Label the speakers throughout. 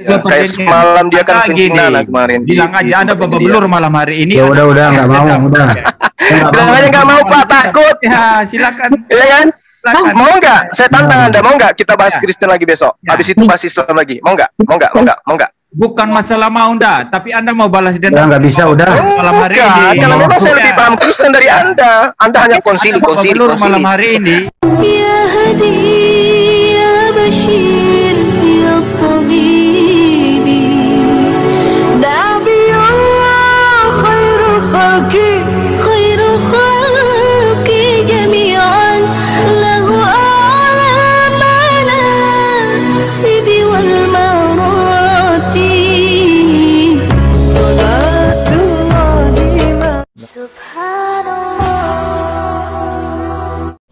Speaker 1: Ya, kayak semalam dia kan kencing Nana kemarin.
Speaker 2: Bilang aja Anda bebelur malam hari ini.
Speaker 3: Ya udah udah nggak mau udah.
Speaker 1: Bilang aja nggak mau Pak takut.
Speaker 2: Ya silakan.
Speaker 1: Iya kan?
Speaker 2: Silakan.
Speaker 1: Mau nggak? Saya nah. tantang Anda mau nggak kita bahas
Speaker 2: ya.
Speaker 1: Kristen lagi besok.
Speaker 2: Ya.
Speaker 1: Habis itu bahas Islam lagi. Mau nggak? Mau nggak? Mau nggak? Mau nggak?
Speaker 2: Bukan masalah mau Anda, tapi Anda mau balas dendam.
Speaker 3: Enggak bisa, udah.
Speaker 2: Malam hari ini.
Speaker 1: Kalau memang saya lebih ya. paham Kristen dari Anda. Anda hanya konsili, konsili, konsili.
Speaker 2: malam hari ini.
Speaker 4: Ya hadi, ya bashir.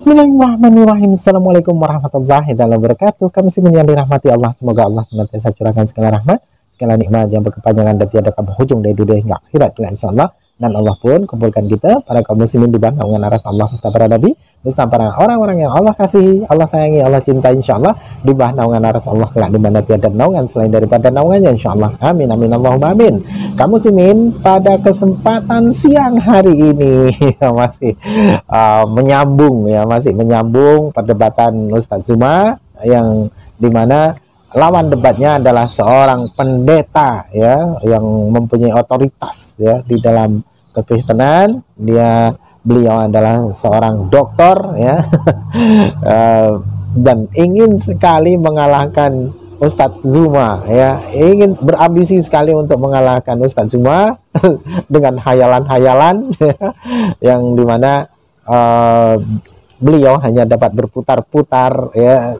Speaker 5: Bismillahirrahmanirrahim. Assalamualaikum warahmatullahi wabarakatuh. Kami sih yang dirahmati Allah. Semoga Allah senantiasa curahkan segala rahmat Segala nikmat yang berkepanjangan dan tiada berhujung dari dunia hingga akhirat. Kelak insyaAllah Dan Allah pun kumpulkan kita Para kaum muslimin di bawah naungan aras Allah Beserta para nabi Beserta para orang-orang yang Allah kasihi Allah sayangi, Allah cintai insyaAllah Di bawah naungan aras Allah kelak di mana tiada naungan Selain daripada naungannya insyaAllah. Amin amin Allahumma amin. Kaum muslimin pada kesempatan siang hari ini Masih uh, menyambung ya masih menyambung perdebatan Ustadz Zuma yang di mana lawan debatnya adalah seorang pendeta ya yang mempunyai otoritas ya di dalam kekristenan. Dia beliau adalah seorang dokter ya. Eh, dan ingin sekali mengalahkan Ustadz Zuma ya. Ingin berambisi sekali untuk mengalahkan Ustadz Zuma dengan hayalan-hayalan ya, yang di mana eh, beliau hanya dapat berputar-putar ya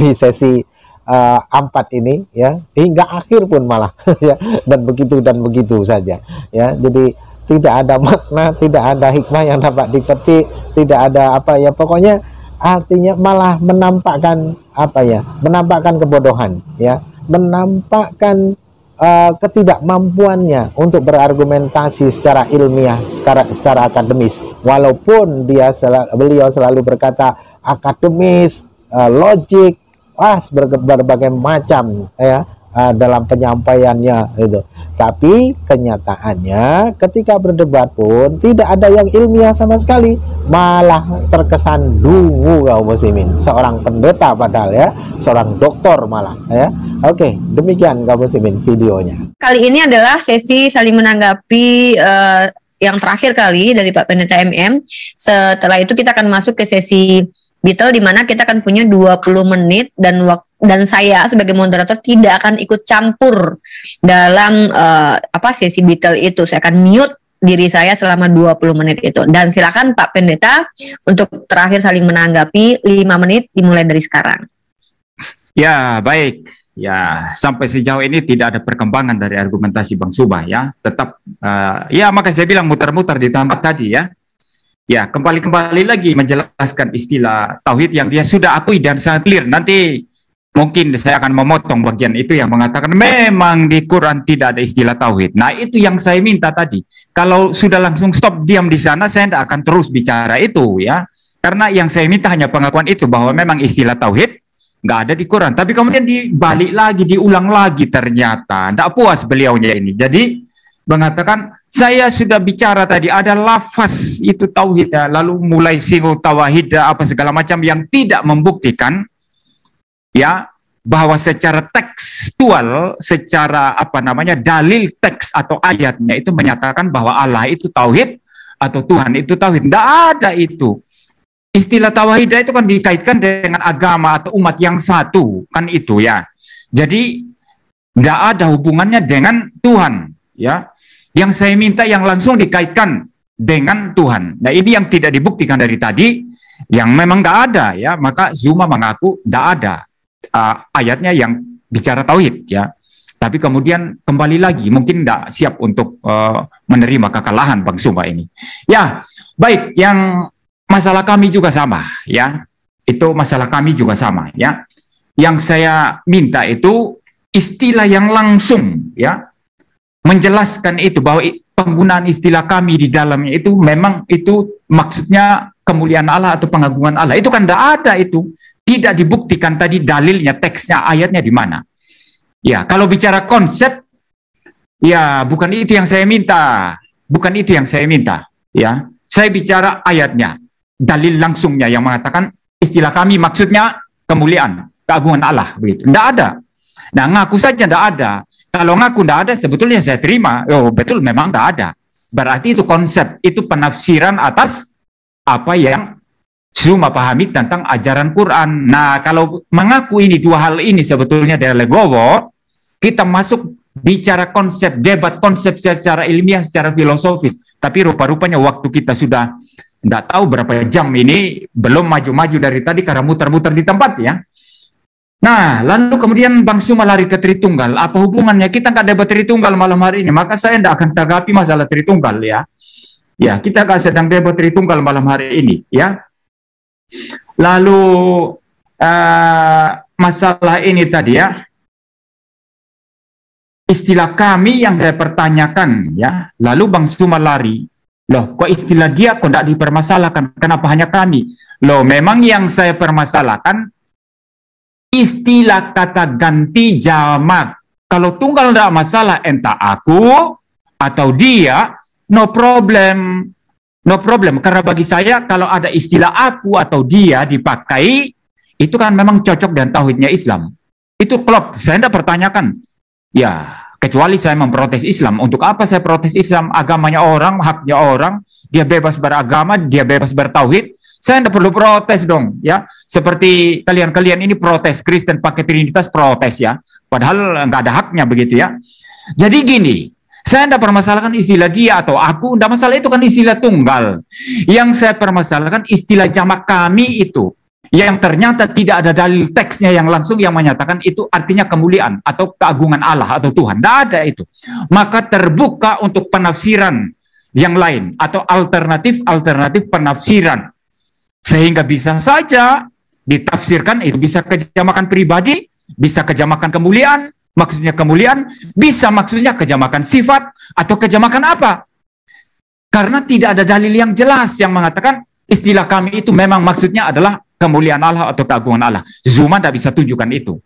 Speaker 5: di sesi eh, empat ini ya. Hingga akhir pun malah ya. Dan begitu dan begitu saja ya. Jadi tidak ada makna tidak ada hikmah yang dapat dipetik tidak ada apa ya. Pokoknya artinya malah menampakkan apa ya menampakkan kebodohan ya. Menampakkan eh, ketidakmampuannya untuk berargumentasi secara ilmiah secara secara akademis. Walaupun dia sel- beliau selalu berkata akademis eh, logik berbagai, berbagai macam ya eh, dalam penyampaiannya itu tapi kenyataannya ketika berdebat pun tidak ada yang ilmiah sama sekali. Malah terkesan dungu kaum muslimin. Seorang pendeta padahal ya seorang dokter malah ya. Oke demikian kaum muslimin videonya.
Speaker 6: Kali ini adalah sesi saling menanggapi eh, yang terakhir kali dari Pak Pendeta MM. Setelah itu kita akan masuk ke sesi Beatle di mana kita akan punya 20 menit dan dan saya sebagai moderator tidak akan ikut campur dalam eh, apa sesi Beatle itu. Saya akan mute diri saya selama 20 menit itu. Dan silakan Pak Pendeta untuk terakhir saling menanggapi 5 menit dimulai dari sekarang.
Speaker 2: Ya, baik. Ya, sampai sejauh ini tidak ada perkembangan dari argumentasi Bang Subah ya. Tetap eh, ya maka saya bilang muter-muter di tempat tadi ya. Ya, kembali-kembali lagi menjelaskan istilah tauhid yang dia sudah akui dan sangat clear. Nanti mungkin saya akan memotong bagian itu yang mengatakan memang di Quran tidak ada istilah tauhid. Nah, itu yang saya minta tadi. Kalau sudah langsung stop diam di sana, saya tidak akan terus bicara itu ya. Karena yang saya minta hanya pengakuan itu bahwa memang istilah tauhid nggak ada di Quran. Tapi kemudian dibalik lagi, diulang lagi ternyata. Tidak puas beliaunya ini. Jadi mengatakan saya sudah bicara tadi ada lafaz itu tauhid ya, lalu mulai singgung tauhid apa segala macam yang tidak membuktikan ya bahwa secara tekstual, secara apa namanya dalil teks atau ayatnya itu menyatakan bahwa Allah itu tauhid atau Tuhan itu tauhid. Tidak ada itu. Istilah tauhid itu kan dikaitkan dengan agama atau umat yang satu, kan itu ya. Jadi tidak ada hubungannya dengan Tuhan, ya. Yang saya minta yang langsung dikaitkan dengan Tuhan. Nah ini yang tidak dibuktikan dari tadi, yang memang tidak ada, ya. Maka Zuma mengaku tidak ada uh, ayatnya yang bicara tauhid, ya. Tapi kemudian kembali lagi mungkin tidak siap untuk uh, menerima kekalahan Bang Zuma ini. Ya, baik. Yang masalah kami juga sama, ya. Itu masalah kami juga sama, ya. Yang saya minta itu istilah yang langsung, ya, menjelaskan itu bahwa penggunaan istilah kami di dalamnya itu memang itu maksudnya kemuliaan Allah atau pengagungan Allah. Itu kan tidak ada itu. Tidak dibuktikan tadi dalilnya, teksnya, ayatnya di mana. Ya, kalau bicara konsep, ya bukan itu yang saya minta, bukan itu yang saya minta. Ya, saya bicara ayatnya, dalil langsungnya yang mengatakan istilah kami maksudnya kemuliaan, keagungan Allah begitu. Tidak ada. Nah, ngaku saja tidak ada. Kalau ngaku tidak ada, sebetulnya saya terima. Oh, betul, memang tidak ada. Berarti itu konsep, itu penafsiran atas apa yang Zuma pahami tentang ajaran Quran. Nah, kalau mengaku ini dua hal ini sebetulnya dari Legowo, kita masuk bicara konsep, debat konsep secara ilmiah, secara filosofis. Tapi rupa-rupanya waktu kita sudah tidak tahu berapa jam ini, belum maju-maju dari tadi karena muter-muter di tempat ya. Nah, lalu kemudian Bang Suma lari ke Tritunggal. Apa hubungannya? Kita nggak debat Tritunggal malam hari ini. Maka saya tidak akan tanggapi masalah Tritunggal ya. Ya, kita akan sedang debat Tritunggal malam hari ini ya. Lalu uh, masalah ini tadi ya, istilah kami yang saya pertanyakan ya, lalu Bang Suma lari, loh kok istilah dia kok tidak dipermasalahkan, kenapa hanya kami? Loh memang yang saya permasalahkan istilah kata ganti jamak. Kalau tunggal tidak masalah, entah aku atau dia, no problem. No problem, karena bagi saya kalau ada istilah aku atau dia dipakai, itu kan memang cocok dan tauhidnya Islam. Itu klop, saya tidak pertanyakan. Ya, kecuali saya memprotes Islam. Untuk apa saya protes Islam? Agamanya orang, haknya orang, dia bebas beragama, dia bebas bertauhid. Saya tidak perlu protes dong, ya. Seperti kalian-kalian ini protes Kristen pakai Trinitas protes ya. Padahal nggak ada haknya begitu ya. Jadi gini, saya tidak permasalahkan istilah dia atau aku, tidak masalah itu kan istilah tunggal. Yang saya permasalahkan istilah jamak kami itu, yang ternyata tidak ada dalil teksnya yang langsung yang menyatakan itu artinya kemuliaan atau keagungan Allah atau Tuhan. Tidak ada itu. Maka terbuka untuk penafsiran yang lain atau alternatif-alternatif penafsiran. Sehingga bisa saja ditafsirkan itu bisa kejamakan pribadi, bisa kejamakan kemuliaan, maksudnya kemuliaan, bisa maksudnya kejamakan sifat atau kejamakan apa. Karena tidak ada dalil yang jelas yang mengatakan istilah kami itu memang maksudnya adalah kemuliaan Allah atau keagungan Allah. Zuma tidak bisa tunjukkan itu.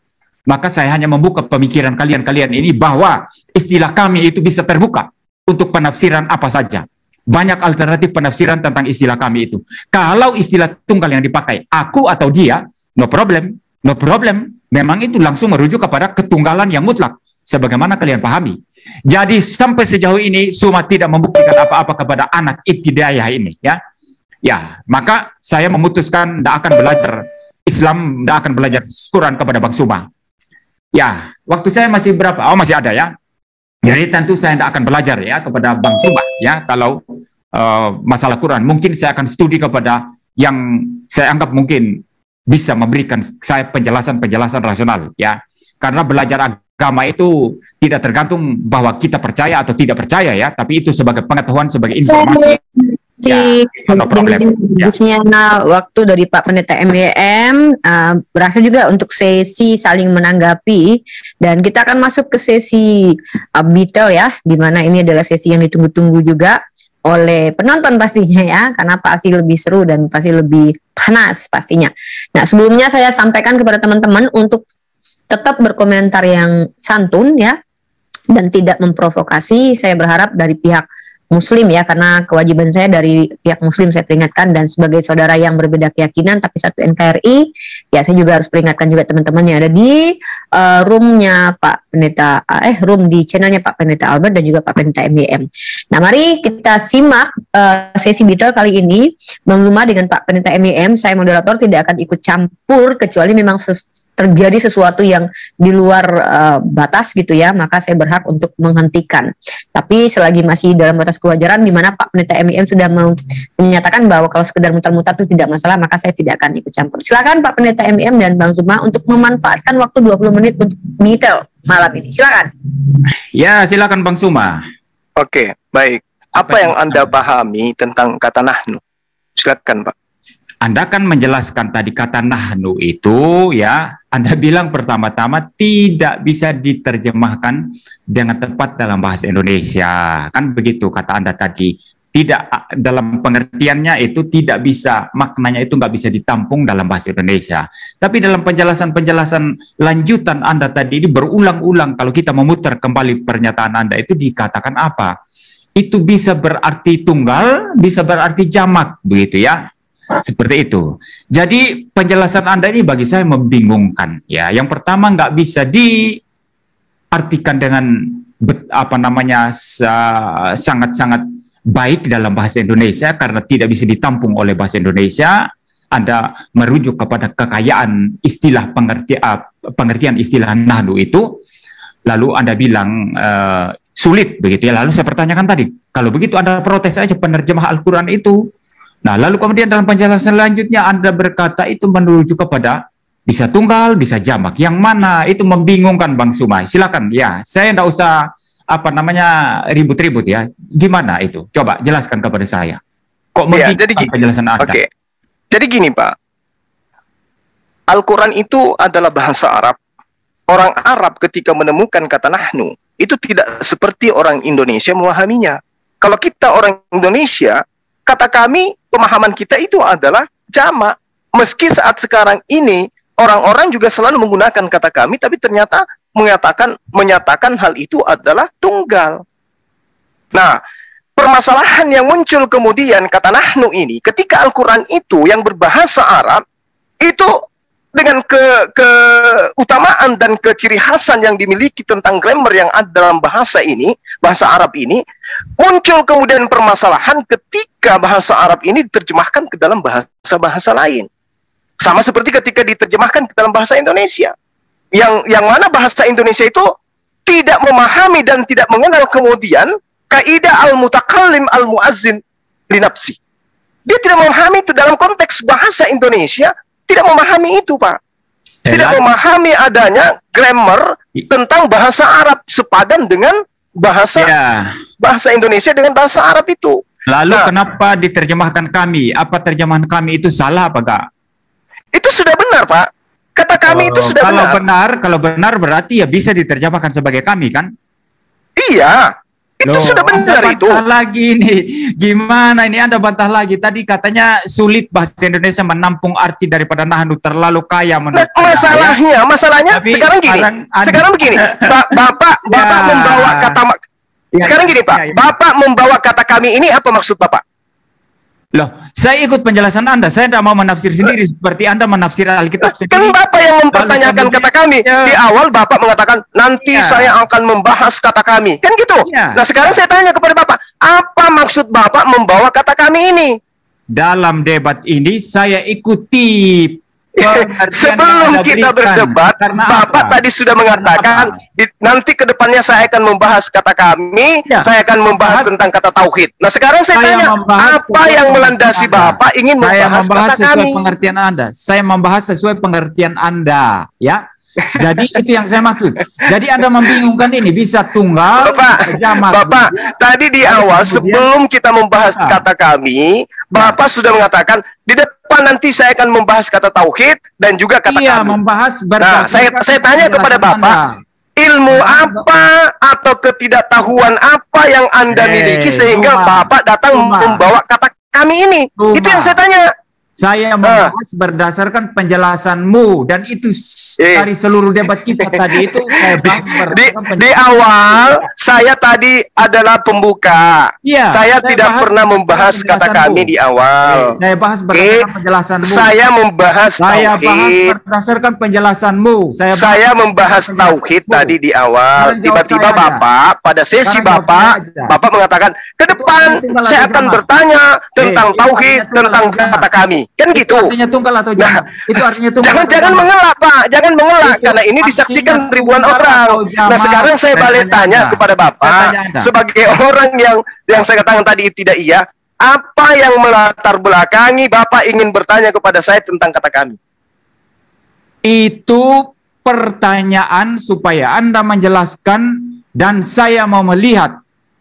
Speaker 2: Maka saya hanya membuka pemikiran kalian-kalian ini bahwa istilah kami itu bisa terbuka untuk penafsiran apa saja. Banyak alternatif penafsiran tentang istilah kami itu. Kalau istilah tunggal yang dipakai aku atau dia, no problem, no problem memang itu langsung merujuk kepada ketunggalan yang mutlak sebagaimana kalian pahami. Jadi sampai sejauh ini Suma tidak membuktikan apa-apa kepada anak ibtidayah ini ya. Ya, maka saya memutuskan tidak akan belajar Islam, tidak akan belajar Quran kepada Bang Suma. Ya, waktu saya masih berapa? Oh, masih ada ya. Jadi tentu saya tidak akan belajar ya kepada Bang Suma ya kalau uh, masalah Quran. Mungkin saya akan studi kepada yang saya anggap mungkin bisa memberikan saya penjelasan-penjelasan rasional ya. Karena belajar agama itu tidak tergantung bahwa kita percaya atau tidak percaya ya, tapi itu sebagai pengetahuan, sebagai informasi.
Speaker 6: Ya,
Speaker 2: no problem. Ya.
Speaker 6: Waktu dari Pak Pendeta MYM uh, berakhir juga untuk sesi saling menanggapi dan kita akan masuk ke sesi uh, Beatle ya, di mana ini adalah sesi yang ditunggu-tunggu juga oleh penonton pastinya ya karena pasti lebih seru dan pasti lebih panas pastinya. Nah sebelumnya saya sampaikan kepada teman-teman untuk tetap berkomentar yang santun ya dan tidak memprovokasi. Saya berharap dari pihak Muslim ya karena kewajiban saya dari pihak Muslim saya peringatkan dan sebagai saudara yang berbeda keyakinan tapi satu NKRI ya saya juga harus peringatkan juga teman-teman yang ada di uh, roomnya Pak Pendeta eh room di channelnya Pak Pendeta Albert dan juga Pak Pendeta MBM. Nah mari kita simak uh, sesi bitel kali ini Bang Luma dengan Pak Pendeta MBM saya moderator tidak akan ikut campur kecuali memang ses terjadi sesuatu yang di luar uh, batas gitu ya maka saya berhak untuk menghentikan. Tapi selagi masih dalam batas kewajaran di mana Pak Pendeta MIM sudah menyatakan bahwa kalau sekedar mutar-mutar itu tidak masalah maka saya tidak akan ikut campur. Silakan Pak Pendeta MIM dan Bang Zuma untuk memanfaatkan waktu 20 menit untuk detail malam ini. Silakan.
Speaker 2: Ya, silakan Bang Suma.
Speaker 1: Oke, baik. Apa, yang Anda pahami tentang kata nahnu? Silakan, Pak.
Speaker 2: Anda kan menjelaskan tadi kata nahnu itu ya, Anda bilang pertama-tama tidak bisa diterjemahkan dengan tepat dalam bahasa Indonesia. Kan begitu kata Anda tadi. Tidak dalam pengertiannya itu tidak bisa maknanya itu nggak bisa ditampung dalam bahasa Indonesia. Tapi dalam penjelasan-penjelasan lanjutan Anda tadi ini berulang-ulang kalau kita memutar kembali pernyataan Anda itu dikatakan apa? Itu bisa berarti tunggal, bisa berarti jamak begitu ya. Seperti itu. Jadi penjelasan Anda ini bagi saya membingungkan ya. Yang pertama nggak bisa diartikan dengan apa namanya sa- sangat-sangat baik dalam bahasa Indonesia karena tidak bisa ditampung oleh bahasa Indonesia. Anda merujuk kepada kekayaan istilah pengerti, ah, pengertian istilah nahdu itu, lalu Anda bilang eh, sulit begitu ya. Lalu saya pertanyakan tadi, kalau begitu Anda protes aja penerjemah Al-Quran itu. Nah, lalu kemudian dalam penjelasan selanjutnya Anda berkata itu menuju kepada bisa tunggal, bisa jamak. Yang mana itu membingungkan Bang Sumai. Silakan ya, saya tidak usah apa namanya ribut-ribut ya. Gimana itu? Coba jelaskan kepada saya. Kok membingungkan
Speaker 1: jadi
Speaker 2: penjelasan Anda?
Speaker 1: Oke. Jadi gini, Pak. Al-Quran itu adalah bahasa Arab. Orang Arab ketika menemukan kata nahnu, itu tidak seperti orang Indonesia memahaminya. Kalau kita orang Indonesia, kata kami, pemahaman kita itu adalah jamak. Meski saat sekarang ini, orang-orang juga selalu menggunakan kata kami, tapi ternyata mengatakan menyatakan hal itu adalah tunggal. Nah, permasalahan yang muncul kemudian kata nahnu ini ketika Al-Qur'an itu yang berbahasa Arab itu dengan ke keutamaan dan keciri khasan yang dimiliki tentang grammar yang ada dalam bahasa ini, bahasa Arab ini, muncul kemudian permasalahan ketika bahasa Arab ini diterjemahkan ke dalam bahasa-bahasa lain. Sama seperti ketika diterjemahkan ke dalam bahasa Indonesia. Yang yang mana bahasa Indonesia itu tidak memahami dan tidak mengenal kemudian kaidah al-mutakallim al-muazzin linapsi. Dia tidak memahami itu dalam konteks bahasa Indonesia, tidak memahami itu, Pak. Tidak
Speaker 2: Eh,
Speaker 1: memahami adanya grammar tentang bahasa Arab sepadan dengan bahasa
Speaker 2: ya.
Speaker 1: bahasa Indonesia dengan bahasa Arab itu.
Speaker 2: Lalu
Speaker 1: Nah.
Speaker 2: kenapa diterjemahkan kami? Apa terjemahan kami itu salah apa enggak?
Speaker 1: Itu sudah benar, Pak. Kata kami itu
Speaker 2: Oh,
Speaker 1: sudah
Speaker 2: kalau
Speaker 1: benar.
Speaker 2: benar, kalau benar berarti ya bisa diterjemahkan sebagai kami kan?
Speaker 1: Iya. Itu
Speaker 2: Loh,
Speaker 1: sudah benar
Speaker 2: Anda
Speaker 1: itu.
Speaker 2: bantah lagi ini. Gimana ini Anda bantah lagi? Tadi katanya sulit bahasa Indonesia menampung arti daripada nahnu terlalu kaya
Speaker 1: Nah,
Speaker 2: menurut Anda, ya.
Speaker 1: masalahnya, masalahnya
Speaker 2: Tapi
Speaker 1: sekarang gini.
Speaker 2: sekarang Anda-
Speaker 1: Sekarang begini. Ba- Bapak Bapak
Speaker 2: Ya.
Speaker 1: membawa kata
Speaker 2: Ya,
Speaker 1: Sekarang gini, Pak.
Speaker 2: ya, ya.
Speaker 1: Bapak membawa kata kami ini apa maksud Bapak?
Speaker 2: Loh, saya ikut penjelasan Anda. Saya tidak mau menafsir sendiri seperti Anda menafsir Alkitab
Speaker 1: Kan
Speaker 2: sendiri.
Speaker 1: Bapak yang mempertanyakan kata kami.
Speaker 2: Ya.
Speaker 1: Di awal Bapak mengatakan, nanti
Speaker 2: Ya.
Speaker 1: saya akan membahas kata kami. Kan gitu?
Speaker 2: Ya.
Speaker 1: Nah sekarang saya tanya kepada Bapak, apa maksud Bapak membawa kata kami ini?
Speaker 2: Dalam debat ini saya ikuti
Speaker 1: Sebelum kita berdebat,
Speaker 2: Karena
Speaker 1: Bapak
Speaker 2: apa?
Speaker 1: tadi sudah mengatakan, di- nanti ke depannya saya akan membahas kata kami,
Speaker 2: Ya.
Speaker 1: saya akan membahas tentang kata tauhid. Nah sekarang saya,
Speaker 2: Saya
Speaker 1: tanya, apa yang melandasi
Speaker 2: Anda.
Speaker 1: Bapak ingin
Speaker 2: Saya
Speaker 1: membahas
Speaker 2: membahas
Speaker 1: kata
Speaker 2: sesuai
Speaker 1: kami?
Speaker 2: pengertian Anda. Saya membahas sesuai pengertian Anda, ya. Jadi itu yang saya maksud. Jadi Anda membingungkan ini bisa tunggal,
Speaker 1: Bapak,
Speaker 2: jamak.
Speaker 1: Bapak, tadi di awal
Speaker 2: kemudian-
Speaker 1: sebelum kita membahas
Speaker 2: Ya.
Speaker 1: kata kami, Bapak sudah mengatakan di depan nanti saya akan membahas kata tauhid dan juga kata
Speaker 2: iya,
Speaker 1: kami.
Speaker 2: membahas
Speaker 1: Nah, saya saya tanya kepada Bapak,
Speaker 2: Anda.
Speaker 1: ilmu apa atau ketidaktahuan apa yang Anda
Speaker 2: Eh,
Speaker 1: miliki sehingga. Bapak datang membawa kata kami ini? Itu yang saya tanya.
Speaker 2: Saya membahas berdasarkan penjelasanmu dan itu
Speaker 1: Eh.
Speaker 2: dari seluruh debat kita tadi itu saya bahas
Speaker 1: Di, di awal saya tadi adalah pembuka.
Speaker 2: Iya,
Speaker 1: saya
Speaker 2: saya
Speaker 1: tidak
Speaker 2: bahas
Speaker 1: pernah membahas kata kami di awal.
Speaker 2: Eh, saya bahas berdasarkan
Speaker 1: Oke.
Speaker 2: penjelasanmu.
Speaker 1: Saya membahas
Speaker 2: Saya bahas
Speaker 1: tauhid.
Speaker 2: berdasarkan penjelasanmu. Saya,
Speaker 1: Saya
Speaker 2: bahas
Speaker 1: membahas tauhid tadi di awal. Tiba-tiba
Speaker 2: saya aja.
Speaker 1: Bapak pada sesi
Speaker 2: Sekarang
Speaker 1: Bapak. Bapak mengatakan ke depan saya akan bertanya tentang
Speaker 2: itu
Speaker 1: tauhid, tentang kata kami. Kan
Speaker 2: Itu
Speaker 1: gitu.
Speaker 2: artinya tunggal atau jamak? itu artinya tunggal.
Speaker 1: Jangan
Speaker 2: atau
Speaker 1: jangan mengelak Pak, jangan mengelak
Speaker 2: Itu
Speaker 1: karena ini disaksikan ribuan orang. Nah sekarang saya balik
Speaker 2: tanya Anda.
Speaker 1: kepada Bapak
Speaker 2: Anda.
Speaker 1: sebagai orang yang yang saya katakan tadi tidak iya. Apa yang melatar belakangi Bapak ingin bertanya kepada saya tentang kata kami?
Speaker 2: Itu pertanyaan supaya Anda menjelaskan dan saya mau melihat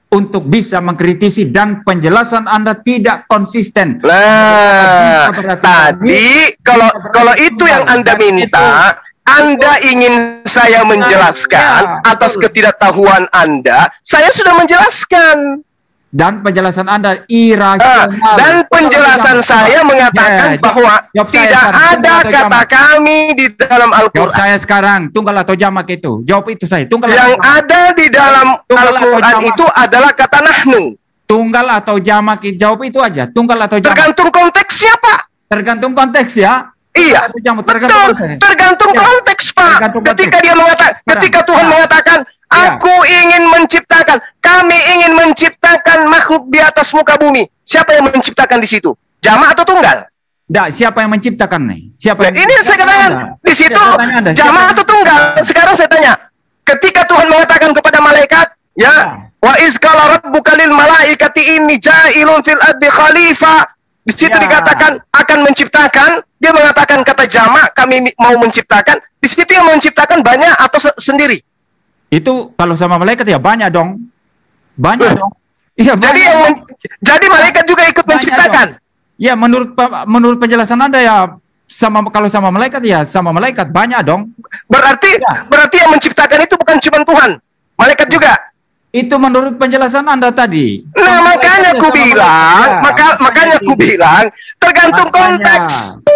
Speaker 2: untuk bisa mengkritisi dan penjelasan Anda tidak konsisten. Kami,
Speaker 1: tadi kalau kalau itu yang Anda minta, Anda ingin saya menjelaskan
Speaker 2: Ya,
Speaker 1: atas ketidaktahuan Anda, saya sudah menjelaskan.
Speaker 2: Dan penjelasan Anda irasional.
Speaker 1: dan penjelasan saya
Speaker 2: Ya,
Speaker 1: mengatakan bahwa
Speaker 2: jawab saya
Speaker 1: tidak
Speaker 2: sekarang.
Speaker 1: ada kata
Speaker 2: jamak?
Speaker 1: kami di dalam Al-Quran.
Speaker 2: saya sekarang, tunggal atau jamak itu. Jawab itu saya, tunggal
Speaker 1: Yang
Speaker 2: atau jamak.
Speaker 1: ada di dalam Al-Quran itu adalah kata nahnu.
Speaker 2: Tunggal atau jamak, jawab itu aja. Tunggal atau jamak.
Speaker 1: Tergantung konteksnya, Pak.
Speaker 2: Tergantung konteks ya.
Speaker 1: Iya.
Speaker 2: Tergantung
Speaker 1: Betul,
Speaker 2: konteks.
Speaker 1: tergantung
Speaker 2: Ya.
Speaker 1: konteks, Pak.
Speaker 2: Tergantung
Speaker 1: Ketika
Speaker 2: konteks.
Speaker 1: dia mengatakan, ketika Tuhan mengatakan,
Speaker 2: Ya.
Speaker 1: Aku ingin menciptakan, kami ingin menciptakan makhluk di atas muka bumi. Siapa yang menciptakan di situ? Jamaah atau tunggal?
Speaker 2: Nggak, siapa yang menciptakan nih? Siapa yang
Speaker 1: ini saya katakan di situ
Speaker 2: Ya,
Speaker 1: jamaah atau tunggal. Sekarang saya tanya, ketika Tuhan mengatakan kepada malaikat, ya, wa iz qala rabbuka lil malaikati inni ja'ilun fil ardi khalifah. Di situ
Speaker 2: Ya.
Speaker 1: dikatakan akan menciptakan, dia mengatakan kata jamak kami mi- mau menciptakan. Di situ yang menciptakan banyak atau se- sendiri?
Speaker 2: Itu kalau sama malaikat ya banyak dong. Banyak dong. Iya,
Speaker 1: Jadi
Speaker 2: banyak
Speaker 1: yang
Speaker 2: dong.
Speaker 1: men- jadi malaikat juga ikut
Speaker 2: Banyak
Speaker 1: menciptakan.
Speaker 2: Ya menurut menurut penjelasan Anda ya sama kalau sama malaikat ya sama malaikat banyak dong.
Speaker 1: Berarti
Speaker 2: Ya.
Speaker 1: berarti yang menciptakan itu bukan cuma Tuhan, malaikat juga.
Speaker 2: Itu menurut penjelasan Anda tadi.
Speaker 1: Nah,
Speaker 2: Sama
Speaker 1: makanya
Speaker 2: ya,
Speaker 1: ku
Speaker 2: sama
Speaker 1: bilang.
Speaker 2: Ya,
Speaker 1: maka makanya ku bilang tergantung
Speaker 2: Makanya.
Speaker 1: konteks.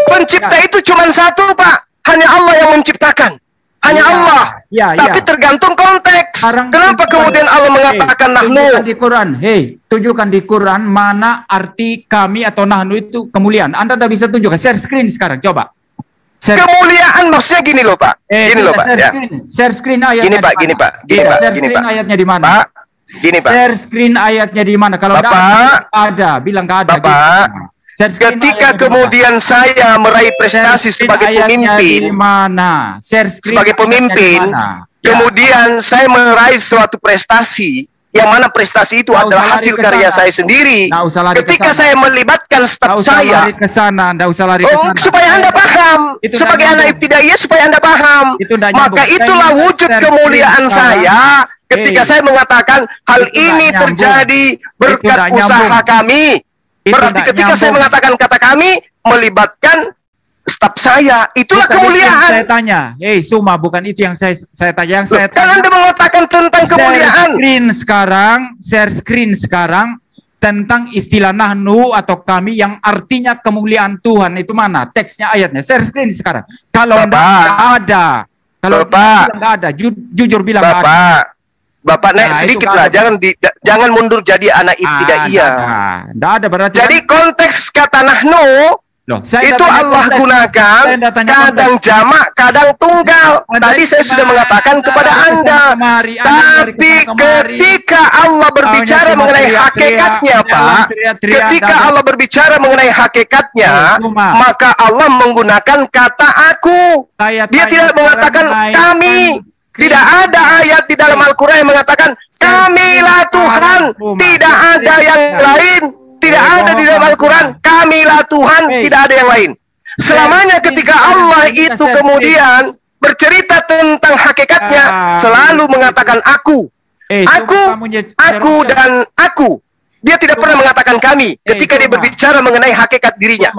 Speaker 1: Pencipta
Speaker 2: Ya.
Speaker 1: itu cuma satu, Pak. Hanya Allah yang menciptakan. Hanya
Speaker 2: Ya,
Speaker 1: Allah.
Speaker 2: ya,
Speaker 1: Tapi
Speaker 2: ya.
Speaker 1: tergantung konteks.
Speaker 2: Sekarang
Speaker 1: Kenapa kemudian Allah mengatakan
Speaker 2: Hei,
Speaker 1: nahnu?
Speaker 2: tunjukkan di Quran. Hei, tunjukkan di Quran mana arti kami atau nahnu itu kemuliaan. Anda tidak bisa tunjukkan. Share screen sekarang, coba. Share
Speaker 1: Kemuliaan maksudnya gini loh, Pak.
Speaker 2: Eh,
Speaker 1: Gini loh, Pak.
Speaker 2: share
Speaker 1: Ya.
Speaker 2: screen. Share screen ayatnya
Speaker 1: Gini, Pak, gini, Pak. Gini, Pak.
Speaker 2: Share
Speaker 1: Gini,
Speaker 2: screen
Speaker 1: Pak.
Speaker 2: ayatnya di mana?
Speaker 1: Pak, gini, Pak.
Speaker 2: Share screen ayatnya di mana? Kalau
Speaker 1: Bapak.
Speaker 2: nggak ada, bilang nggak ada.
Speaker 1: Bapak.
Speaker 2: Gitu.
Speaker 1: Ketika kemudian saya meraih prestasi sebagai pemimpin,
Speaker 2: mana?
Speaker 1: Sebagai pemimpin,
Speaker 2: mana? Ya.
Speaker 1: kemudian saya meraih suatu prestasi yang mana prestasi itu
Speaker 2: Nggak
Speaker 1: adalah hasil karya saya sendiri. Ketika saya melibatkan staf saya,
Speaker 2: lari ke sana, nggak usah lari ke
Speaker 1: oh,
Speaker 2: sana.
Speaker 1: supaya anda paham,
Speaker 2: Itu
Speaker 1: sebagai anak ibtidaiyah supaya anda paham.
Speaker 2: Itu
Speaker 1: Maka itulah
Speaker 2: Saya
Speaker 1: wujud kemuliaan saya ketika saya mengatakan hal ini terjadi berkat usaha kami.
Speaker 2: Itu
Speaker 1: Berarti ketika saya
Speaker 2: nyambung.
Speaker 1: mengatakan kata kami melibatkan staf saya, itulah
Speaker 2: Bukan itu
Speaker 1: kemuliaan.
Speaker 2: saya tanya. Hei, Suma, bukan itu yang saya saya tanya. Yang saya
Speaker 1: Loh, Kan
Speaker 2: tanya.
Speaker 1: Anda mengatakan tentang
Speaker 2: share
Speaker 1: kemuliaan.
Speaker 2: screen sekarang, share screen sekarang tentang istilah nahnu atau kami yang artinya kemuliaan Tuhan itu mana? Teksnya ayatnya. Share screen sekarang. Kalau
Speaker 1: Bapak.
Speaker 2: nggak ada. Kalau
Speaker 1: Bapak.
Speaker 2: ada, ju- jujur bilang nggak ada.
Speaker 1: Bapak, naik
Speaker 2: Nah,
Speaker 1: sedikit
Speaker 2: nggak
Speaker 1: lah,
Speaker 2: ada.
Speaker 1: jangan di, da- jangan mundur jadi anak
Speaker 2: Ah,
Speaker 1: ibtidaiyah.
Speaker 2: nggak ada. Nggak ada berarti.
Speaker 1: Jadi
Speaker 2: kan?
Speaker 1: konteks kata nahnu
Speaker 2: Loh, saya
Speaker 1: itu Allah
Speaker 2: konteks.
Speaker 1: gunakan kadang
Speaker 2: konteks.
Speaker 1: jamak, kadang tunggal. Tadi saya sudah mengatakan
Speaker 2: Anda
Speaker 1: kepada Anda.
Speaker 2: kemari, Anda
Speaker 1: Tapi
Speaker 2: kemari.
Speaker 1: ketika Allah berbicara mengenai
Speaker 2: teriak-teriak,
Speaker 1: hakikatnya,
Speaker 2: jangan
Speaker 1: Pak,
Speaker 2: teriak-teriak,
Speaker 1: ketika
Speaker 2: Anda-
Speaker 1: Allah berbicara mengenai hakikatnya,
Speaker 2: cuma.
Speaker 1: maka Allah menggunakan kata aku.
Speaker 2: Saya
Speaker 1: Dia tidak mengatakan kami. Tidak ada ayat di dalam Al-Quran yang mengatakan kamilah Tuhan. Tidak ada yang lain. Tidak ada di dalam Al-Quran kamilah Tuhan. Tidak ada yang lain. Selamanya ketika Allah itu kemudian bercerita tentang hakikatnya selalu mengatakan aku. Aku, aku dan aku. Dia tidak pernah mengatakan kami ketika dia berbicara mengenai hakikat dirinya.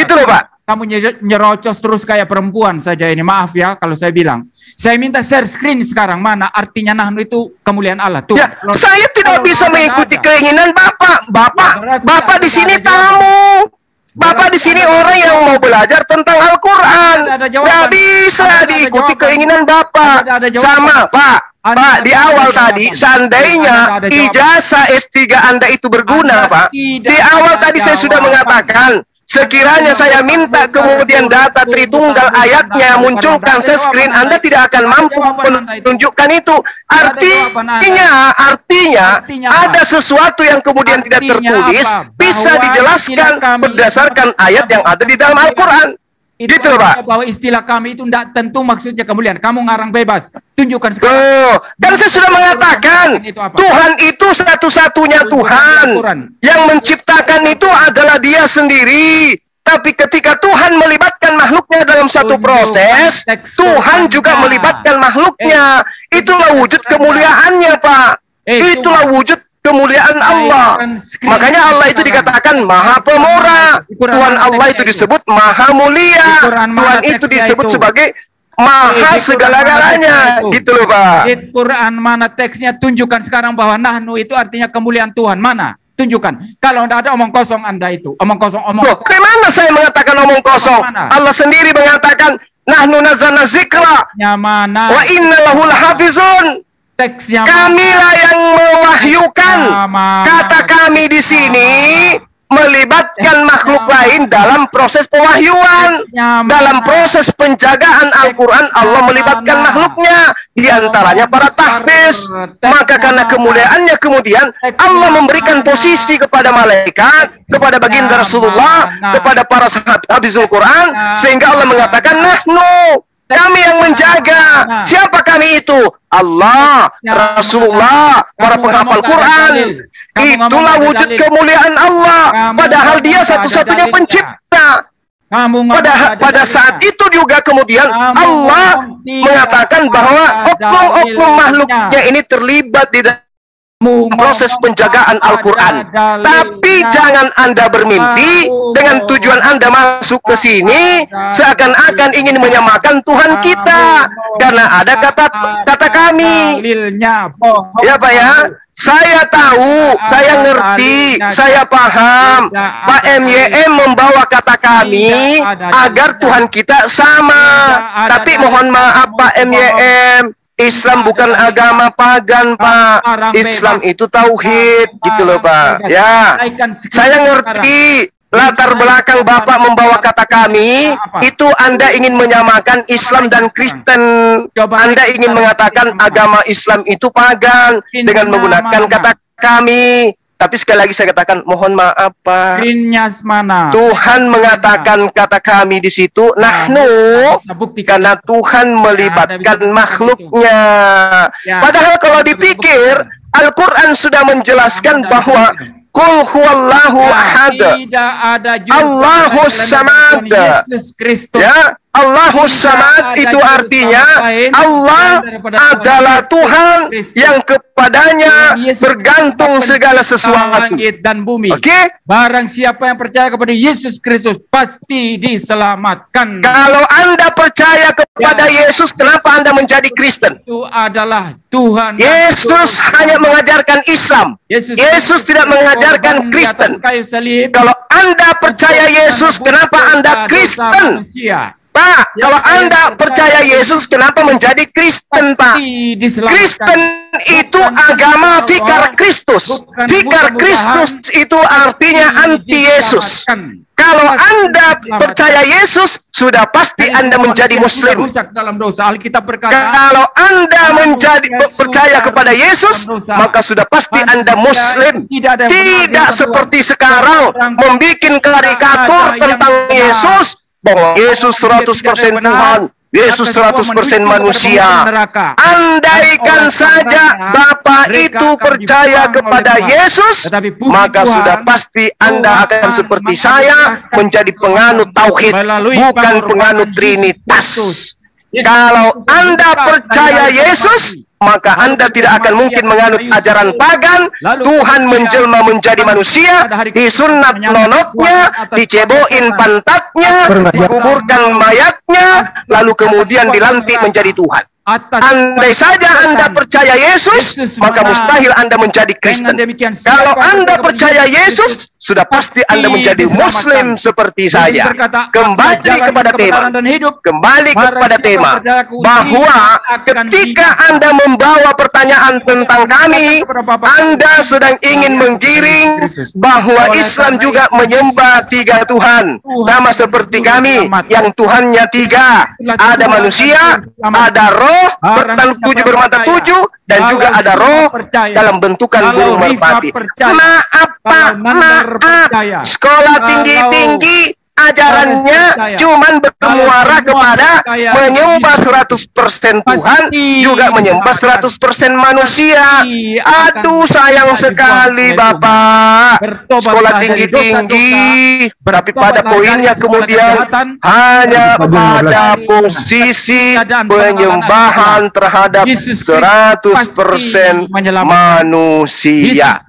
Speaker 1: Gitu loh, Pak.
Speaker 2: Kamu nye- nyerocos terus kayak perempuan saja ini. Maaf ya kalau saya bilang. Saya minta share screen sekarang mana artinya nahnu itu kemuliaan Allah. Tuh.
Speaker 1: Ya,
Speaker 2: kalau-
Speaker 1: saya tidak
Speaker 2: kalau
Speaker 1: bisa mengikuti
Speaker 2: ada.
Speaker 1: keinginan Bapak. Bapak,
Speaker 2: Berarti
Speaker 1: Bapak di sini tamu. Bapak di sini orang yang mau belajar tentang Al-Quran. Nggak bisa diikuti keinginan Bapak.
Speaker 2: Ada- ada.
Speaker 1: Sama, Pak.
Speaker 2: Anda
Speaker 1: Pak, di awal
Speaker 2: jawaban.
Speaker 1: tadi, seandainya ijazah S3 Anda itu berguna,
Speaker 2: Anda
Speaker 1: Pak.
Speaker 2: tidak
Speaker 1: Di awal tadi saya sudah mengatakan, sekiranya saya minta kemudian data Tritunggal ayatnya munculkan share screen, Anda tidak akan mampu menunjukkan itu. Artinya, artinya ada sesuatu yang kemudian tidak tertulis bisa dijelaskan berdasarkan ayat yang ada di dalam Al-Quran.
Speaker 2: Itu
Speaker 1: Gitu Pak.
Speaker 2: Bahwa istilah kami itu tidak tentu maksudnya kemuliaan. Kamu ngarang bebas. Tunjukkan sekarang.
Speaker 1: Oh, dan saya sudah mengatakan
Speaker 2: Itu apa?
Speaker 1: Tuhan itu satu-satunya Tuhan.
Speaker 2: Al-Quran.
Speaker 1: Yang menciptakan itu adalah Dia sendiri. Tapi ketika Tuhan melibatkan makhluknya dalam satu proses, Tuhan juga melibatkan makhluknya. Itulah wujud kemuliaannya, Pak.
Speaker 2: Eh,
Speaker 1: Itulah wujud kemuliaan Allah. Makanya Allah itu dikatakan Maha Pemurah. Tuhan Allah itu disebut Maha Mulia. Tuhan itu disebut sebagai maha
Speaker 2: Quran
Speaker 1: segala-galanya gitu loh Pak.
Speaker 2: Di Quran mana teksnya tunjukkan sekarang bahwa nahnu itu artinya kemuliaan Tuhan. Mana? Tunjukkan. Kalau tidak ada omong kosong Anda itu. Omong kosong, omong
Speaker 1: Loh,
Speaker 2: kosong.
Speaker 1: dari mana saya mengatakan omong kosong?
Speaker 2: Mana?
Speaker 1: Allah sendiri mengatakan nahnu nazzalna zikra
Speaker 2: Teksnya mana?
Speaker 1: wa inna lahu lahafizun.
Speaker 2: Teksnya mana?
Speaker 1: Kamilah yang mewahyukan. Kata kami di sini melibatkan makhluk lain dalam proses pewahyuan. Dalam proses penjagaan Al-Quran Allah melibatkan makhluknya. Di antaranya para tahfiz. Maka karena kemuliaannya kemudian Allah memberikan posisi kepada malaikat Kepada baginda Rasulullah Kepada para sahabat Habizul Quran Sehingga Allah mengatakan Nahnu kami yang menjaga. Siapa kami itu? Allah, Rasulullah, para penghafal Quran. Itulah wujud kemuliaan Allah. Padahal dia satu-satunya pencipta.
Speaker 2: Kamu
Speaker 1: pada
Speaker 2: ada
Speaker 1: pada saat itu juga kemudian
Speaker 2: Kamu
Speaker 1: Allah mengatakan bahwa oknum-oknum makhluknya ini terlibat di dalam proses penjagaan Al-Quran. Tapi jangan Anda bermimpi dengan tujuan Anda masuk ke sini seakan-akan ingin menyamakan Tuhan kita. karena ada kata kata kami. Ya Pak ya, saya tahu, saya ngerti, saya paham. Pak MYM membawa kata kami agar Tuhan kita sama. Tapi mohon maaf Pak MYM, Islam bukan agama pagan Pak. Islam itu tauhid gitu loh Pak. Ya, saya ngerti latar belakang Bapak membawa kata kami. Itu Anda ingin menyamakan Islam dan Kristen. Anda ingin mengatakan agama Islam itu pagan dengan menggunakan kata kami. Tapi sekali lagi saya katakan mohon maaf Pak.
Speaker 2: Mana?
Speaker 1: Tuhan mengatakan kata kami di situ nahnu
Speaker 2: Bisa buktikan.
Speaker 1: karena Tuhan melibatkan makhluknya.
Speaker 2: Ya.
Speaker 1: Padahal kalau dipikir Al-Quran sudah menjelaskan bahwa Qul huwallahu ahad.
Speaker 2: Tidak ada
Speaker 1: Allahu samad.
Speaker 2: Yesus Kristus.
Speaker 1: Ya, Allahu samad itu artinya Allah adalah Tuhan yang kepadanya bergantung segala sesuatu.
Speaker 2: Langit dan bumi.
Speaker 1: Oke?
Speaker 2: Barang siapa yang percaya kepada Yesus Kristus pasti diselamatkan.
Speaker 1: Kalau Anda percaya kepada Yesus, kenapa Anda menjadi Kristen?
Speaker 2: Itu adalah Tuhan.
Speaker 1: Yesus hanya mengajarkan Islam.
Speaker 2: Yesus,
Speaker 1: Yesus tidak mengajarkan Kristen.
Speaker 2: salib.
Speaker 1: Kalau Anda percaya Yesus, kenapa Anda Kristen?
Speaker 2: manusia.
Speaker 1: Pak, kalau Anda percaya Yesus, kenapa menjadi Kristen, Pak? Kristen itu agama fikar Kristus. Fikar Kristus itu artinya anti Yesus. Kalau Anda percaya Yesus, sudah pasti Anda menjadi Muslim.
Speaker 2: Dalam dosa. Alkitab berkata,
Speaker 1: Kalau Anda menjadi percaya kepada Yesus, maka sudah pasti Anda Muslim. Tidak seperti sekarang membuat karikatur tentang Yesus bahwa Yesus 100% Tuhan, Yesus 100% manusia. Andaikan saja Bapak itu percaya kepada Yesus, maka sudah pasti Anda akan seperti saya menjadi penganut tauhid, bukan penganut trinitas. Kalau Anda percaya Yesus, maka Anda tidak akan mungkin menganut ajaran pagan. Tuhan menjelma menjadi manusia, disunat nonotnya, diceboin pantatnya, dikuburkan mayatnya, lalu kemudian dilantik menjadi Tuhan. Andai saja Anda percaya Yesus, maka mustahil Anda menjadi Kristen. Kalau Anda percaya Yesus, sudah pasti Anda menjadi Muslim seperti saya. Kembali kepada tema. Kembali kepada tema bahwa ketika Anda membawa pertanyaan tentang kami, Anda sedang ingin menggiring bahwa Islam juga menyembah tiga Tuhan, sama seperti kami yang Tuhannya tiga. Ada manusia, ada roh, bertan tujuh bermata tujuh, dan juga ada roh dalam bentukan burung merpati. Maaf Pak, maaf. Sekolah tinggi-tinggi ajarannya cuman bermuara kepada menyembah 100% Tuhan juga menyembah 100% manusia. aduh sayang sekali Bapak. sekolah tinggi-tinggi tapi pada poinnya kemudian hanya pada posisi penyembahan terhadap 100% manusia.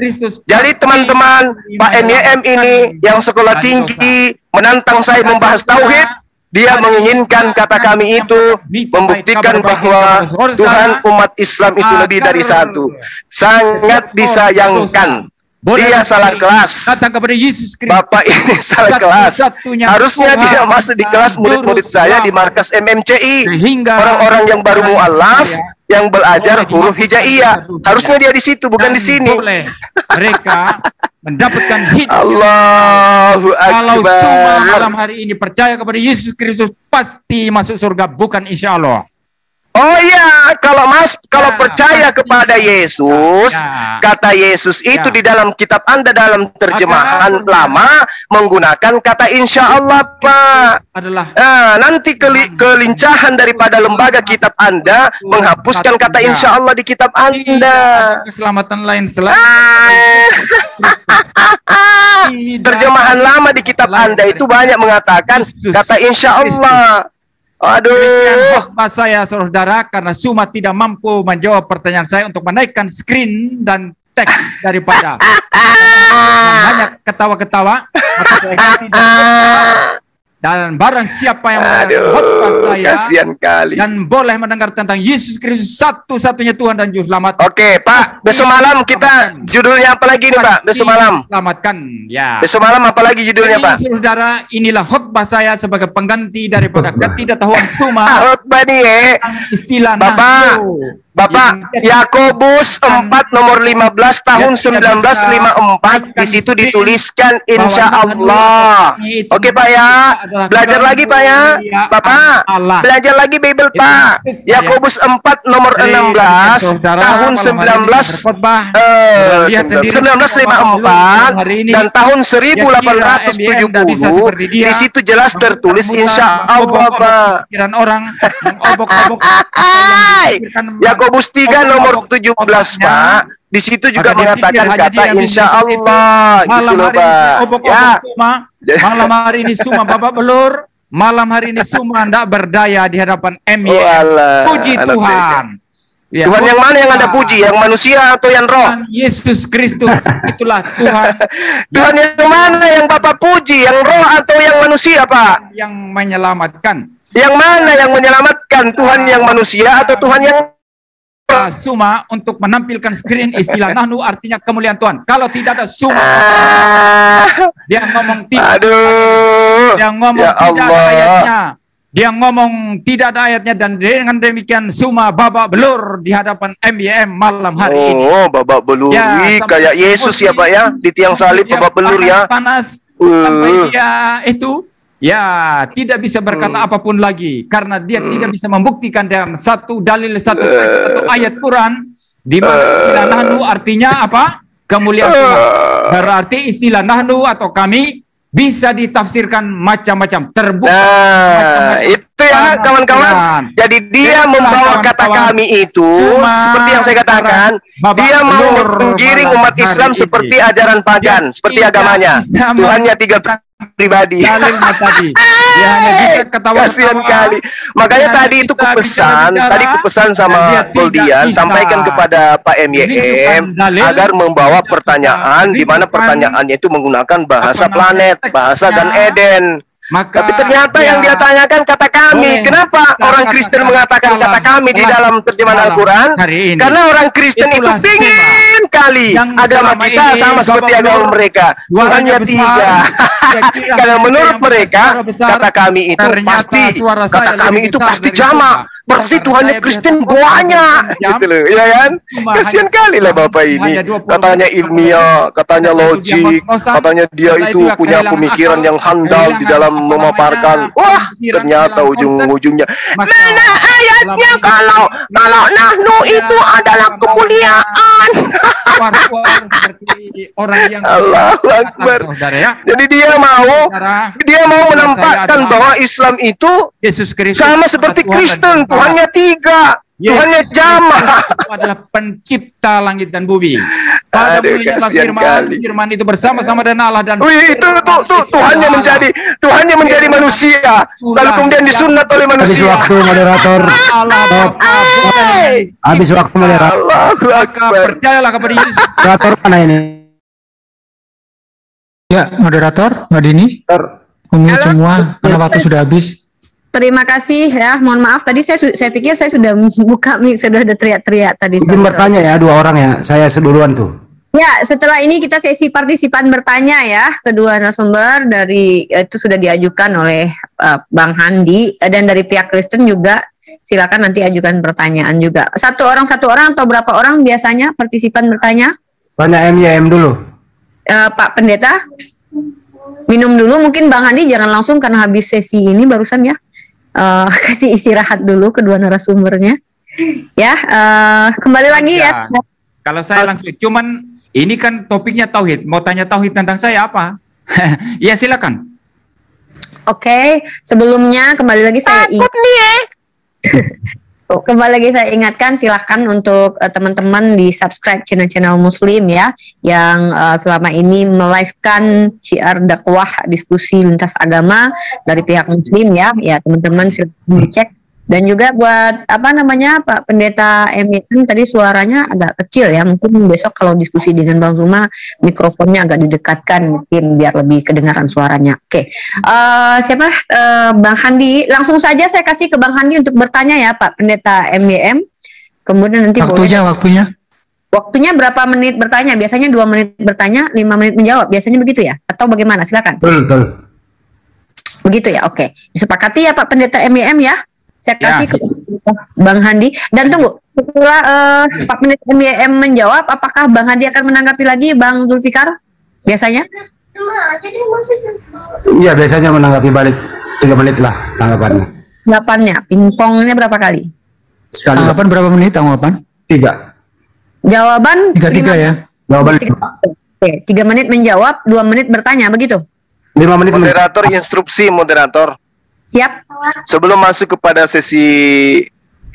Speaker 1: Jadi teman-teman Pak MYM ini yang sekolah tinggi menantang saya membahas tauhid Dia menginginkan kata kami itu membuktikan bahwa Tuhan umat Islam itu lebih dari satu. Sangat disayangkan. Dia salah kelas. Bapak ini salah kelas. Harusnya dia masuk di kelas murid-murid saya di markas MMCI. Orang-orang yang baru mualaf. Yang belajar
Speaker 2: Boleh
Speaker 1: huruf hijaiyah. Harusnya dia di situ, bukan
Speaker 2: Dan
Speaker 1: di sini.
Speaker 2: Boleh mereka mendapatkan hidayah.
Speaker 1: Allahu
Speaker 2: Kalau semua malam
Speaker 1: Akbar.
Speaker 2: hari ini percaya kepada Yesus Kristus pasti masuk surga bukan insya Allah.
Speaker 1: Oh iya, kalau Mas kalau
Speaker 2: Ya,
Speaker 1: percaya kepada Yesus,
Speaker 2: Ya.
Speaker 1: kata Yesus itu
Speaker 2: Ya.
Speaker 1: di dalam kitab Anda dalam terjemahan
Speaker 2: Maka-
Speaker 1: lama menggunakan kata insya Allah, Pak.
Speaker 2: Adalah
Speaker 1: Nah, nanti keli- kelincahan daripada lembaga kitab Anda menghapuskan kata insya Allah di kitab Anda.
Speaker 2: tidak ada keselamatan lain selain
Speaker 1: Ah, terjemahan lama di kitab Anda itu banyak mengatakan kata insya Allah. Aduh.
Speaker 2: khotbah saya saudara karena Suma tidak mampu menjawab pertanyaan saya untuk menaikkan screen dan teks daripada hanya ketawa-ketawa maka saya ganti dan- barang siapa yang mendengar khotbah saya
Speaker 1: kasihan kali.
Speaker 2: dan boleh mendengar tentang Yesus Kristus satu-satunya Tuhan dan Juru Selamat
Speaker 1: Oke, Pak. Besok malam kita judulnya apa lagi nih, Pak? Besok malam.
Speaker 2: selamatkan ya
Speaker 1: Besok malam apa lagi judulnya,
Speaker 2: Jadi,
Speaker 1: Pak?
Speaker 2: saudara inilah khotbah saya sebagai pengganti daripada ketidaktahuan Suma
Speaker 1: Ah, Khotbah nih, eh.
Speaker 2: istilah
Speaker 1: Bapak. Bapak, Yakobus 4 nomor 15 tahun
Speaker 2: Yang tidak
Speaker 1: 1954 di situ dituliskan insya Allah. Oke Pak ya, belajar lagi Pak ya, Bapak, belajar lagi Bible Pak.
Speaker 2: ya.
Speaker 1: Yakobus 4 nomor
Speaker 2: Jadi,
Speaker 1: 16
Speaker 2: saudara,
Speaker 1: tahun
Speaker 2: malam hari ini
Speaker 1: 19
Speaker 2: berkhotbah.
Speaker 1: eh,
Speaker 2: Lihat sendiri
Speaker 1: 1954
Speaker 2: hari ini.
Speaker 1: dan tahun
Speaker 2: Dia kira MBM tidak bisa
Speaker 1: 1870
Speaker 2: seperti dia.
Speaker 1: di situ jelas tertulis insya Allah Pak.
Speaker 2: Pikiran orang, mengobok-obok apa
Speaker 1: Yakobus 3 nomor
Speaker 2: obok-obok
Speaker 1: 17
Speaker 2: otaknya.
Speaker 1: Pak. Di situ juga
Speaker 2: Maka dia
Speaker 1: mengatakan
Speaker 2: pikir
Speaker 1: kata
Speaker 2: dia yang
Speaker 1: insya. Allah gitu
Speaker 2: Malam
Speaker 1: loh
Speaker 2: hari ini
Speaker 1: Pak.
Speaker 2: obok-obok
Speaker 1: Ya.
Speaker 2: Suma. Malam hari ini Suma Bapak Belur. Malam hari ini Suma tidak berdaya di hadapan MY.
Speaker 1: Walah,
Speaker 2: Puji
Speaker 1: anak
Speaker 2: Tuhan. Ya,
Speaker 1: Tuhan yang mana yang Anda puji? Yang manusia atau yang roh?
Speaker 2: Tuhan Yesus Kristus itulah Tuhan
Speaker 1: Tuhan yang mana yang Bapak puji? Yang roh atau yang manusia Pak?
Speaker 2: yang menyelamatkan.
Speaker 1: Yang mana yang menyelamatkan? Tuhan yang manusia atau Tuhan yang
Speaker 2: Suma untuk menampilkan screen istilah nahnu artinya kemuliaan Tuhan. Kalau tidak ada Suma, dia ngomong tidak,
Speaker 1: Aduh.
Speaker 2: dia ngomong
Speaker 1: Ya
Speaker 2: tidak ada ayatnya. Dia ngomong tidak ada ayatnya dan dengan demikian Suma babak belur di hadapan MYM malam hari ini.
Speaker 1: Oh, babak belur.
Speaker 2: Ya,
Speaker 1: kayak Yesus ya Pak ya di tiang salib babak belur ya.
Speaker 2: Panas,
Speaker 1: Uh.
Speaker 2: sampai dia itu ya tidak bisa berkata
Speaker 1: Hmm.
Speaker 2: apa pun lagi karena dia tidak bisa membuktikan dengan satu dalil satu teks satu ayat Quran di mana istilah nahnu artinya apa kemuliaan Tuhan berarti istilah nahnu atau kami bisa ditafsirkan macam-macam terbuka
Speaker 1: Nah, itu ya kawan-kawan. Jadi dia
Speaker 2: Itulah
Speaker 1: membawa kata
Speaker 2: kawan-kawan.
Speaker 1: kami itu
Speaker 2: Cuma
Speaker 1: seperti yang saya katakan, dia mau menggiring umat Islam seperti
Speaker 2: ini.
Speaker 1: ajaran pagan,
Speaker 2: Dia
Speaker 1: seperti agamanya. Tuhannya tiga pribadi.
Speaker 2: tadi. Dia hanya bisa ketawa
Speaker 1: Kasihan kali. Makanya tadi itu kupesan, tadi kupesan
Speaker 2: dan
Speaker 1: sama Goldian, sampaikan kepada Pak MYM agar membawa pertanyaan di mana pertanyaannya itu menggunakan bahasa planet, bahasa
Speaker 2: teksnya.
Speaker 1: Gan Eden.
Speaker 2: Maka
Speaker 1: Tapi ternyata
Speaker 2: dia
Speaker 1: yang dia tanyakan kata kami.
Speaker 2: boleh
Speaker 1: Kenapa
Speaker 2: kita
Speaker 1: orang Kristen mengatakan
Speaker 2: dalam
Speaker 1: kata kami di dalam terjemahan Al-Quran? Karena orang Kristen itu pingin kali
Speaker 2: Yang
Speaker 1: agama kita
Speaker 2: ini
Speaker 1: sama seperti agama mereka.
Speaker 2: besar,
Speaker 1: tiga. Karena menurut mereka
Speaker 2: besar,
Speaker 1: kata kami itu pasti kata kami itu pasti jamak.
Speaker 2: Tuhan.
Speaker 1: Berarti Tuhannya Kristen
Speaker 2: biasa
Speaker 1: banyak. Gitu loh, ya kan? Kasihan kali lah Bapak ini.
Speaker 2: hanya 20
Speaker 1: Katanya ilmiah, katanya logik, katanya dia itu punya pemikiran yang handal di dalam
Speaker 2: apa
Speaker 1: memaparkan. Wah, ternyata ujung-ujungnya. Mana ayatnya? kalau kalau nahnu
Speaker 2: Ya,
Speaker 1: itu adalah kemuliaan.
Speaker 2: keluar-keluar seperti orang yang
Speaker 1: Allahu Akbar.
Speaker 2: saudara ya.
Speaker 1: Jadi dia mau dia mau menampakkan bahwa Islam itu
Speaker 2: Yesus Kristus
Speaker 1: sama seperti Kristen, Tuhannya tiga,
Speaker 2: Yesus
Speaker 1: Tuhannya jamak.
Speaker 2: itu adalah pencipta langit dan bumi. Pada mulanya
Speaker 1: kasihan
Speaker 2: firman,
Speaker 1: kali.
Speaker 2: firman itu bersama-sama dengan Allah dan
Speaker 1: Wih, itu tuh tuh Tuhannya menjadi Tuhannya menjadi manusia, lalu kemudian disunat oleh
Speaker 5: Habis
Speaker 1: manusia.
Speaker 5: waktu moderator.
Speaker 2: Allah
Speaker 5: Habis waktu moderator.
Speaker 1: Allahu
Speaker 2: maka
Speaker 1: Akbar.
Speaker 2: percayalah kepada Yesus
Speaker 5: Moderator mana ini?
Speaker 3: Ya, moderator, Mbak Dini, unmute semua karena waktu sudah habis.
Speaker 6: Terima kasih ya. Mohon maaf tadi saya saya pikir saya sudah buka mic sudah ada teriak-teriak tadi.
Speaker 3: Izin
Speaker 6: sorry.
Speaker 3: bertanya ya dua orang ya. Saya seduluan tuh.
Speaker 6: Ya, setelah ini kita sesi partisipan bertanya ya. Kedua narasumber dari itu sudah diajukan oleh eh, Bang Handi eh, dan dari pihak Kristen juga silakan nanti ajukan pertanyaan juga. Satu orang satu orang atau berapa orang biasanya partisipan bertanya?
Speaker 3: Tanya MYM dulu.
Speaker 6: Eh, Pak Pendeta minum dulu mungkin Bang Handi jangan langsung karena habis sesi ini barusan ya. Eh, kasih istirahat dulu kedua narasumbernya. Ya, eh, kembali lagi ya.
Speaker 2: Ya. Kalau saya langsung, cuman ini kan topiknya tauhid. Mau tanya tauhid tentang saya apa? ya silakan.
Speaker 6: Oke, sebelumnya kembali lagi saya ingat Oh, Kembali lagi saya ingatkan silahkan untuk eh, teman-teman di subscribe channel-channel Muslim ya yang eh, selama ini melivekan syiar dakwah diskusi lintas agama dari pihak Muslim ya. Ya teman-teman silahkan dicek dan juga buat apa namanya Pak Pendeta MIM tadi suaranya agak kecil ya mungkin besok kalau diskusi dengan Bang Zuma mikrofonnya agak didekatkan mungkin biar lebih kedengaran suaranya. Oke, Eh, siapa Eh, Bang Handi? Langsung saja saya kasih ke Bang Handi untuk bertanya ya Pak Pendeta MYM. Kemudian nanti
Speaker 7: Waktunya,
Speaker 6: boleh
Speaker 7: waktunya.
Speaker 6: waktunya berapa menit bertanya? Biasanya dua menit bertanya, lima menit menjawab. Biasanya begitu ya? Atau bagaimana? Silakan.
Speaker 3: Betul, betul.
Speaker 6: Begitu ya? Oke. Disepakati ya Pak Pendeta MYM ya. Saya
Speaker 2: Ya.
Speaker 6: kasih ke Bang Handi. Dan tunggu, setelah eh, Pak Pendeta MYM menjawab, apakah Bang Handi akan menanggapi lagi Bang Zulfikar? Biasanya?
Speaker 3: Iya biasanya menanggapi balik tiga menit lah tanggapannya.
Speaker 6: Delapannya, pingpongnya berapa kali?
Speaker 3: Sekali
Speaker 7: Tanggapan berapa menit tanggapan?
Speaker 3: tiga.
Speaker 6: Jawaban
Speaker 7: Tiga-tiga
Speaker 6: lima-
Speaker 7: ya.
Speaker 3: Jawaban
Speaker 6: Tiga. Oke, tiga menit menjawab, dua menit bertanya, begitu?
Speaker 3: Lima menit. menit.
Speaker 1: Moderator instruksi moderator.
Speaker 6: Siap?
Speaker 1: Sebelum masuk kepada sesi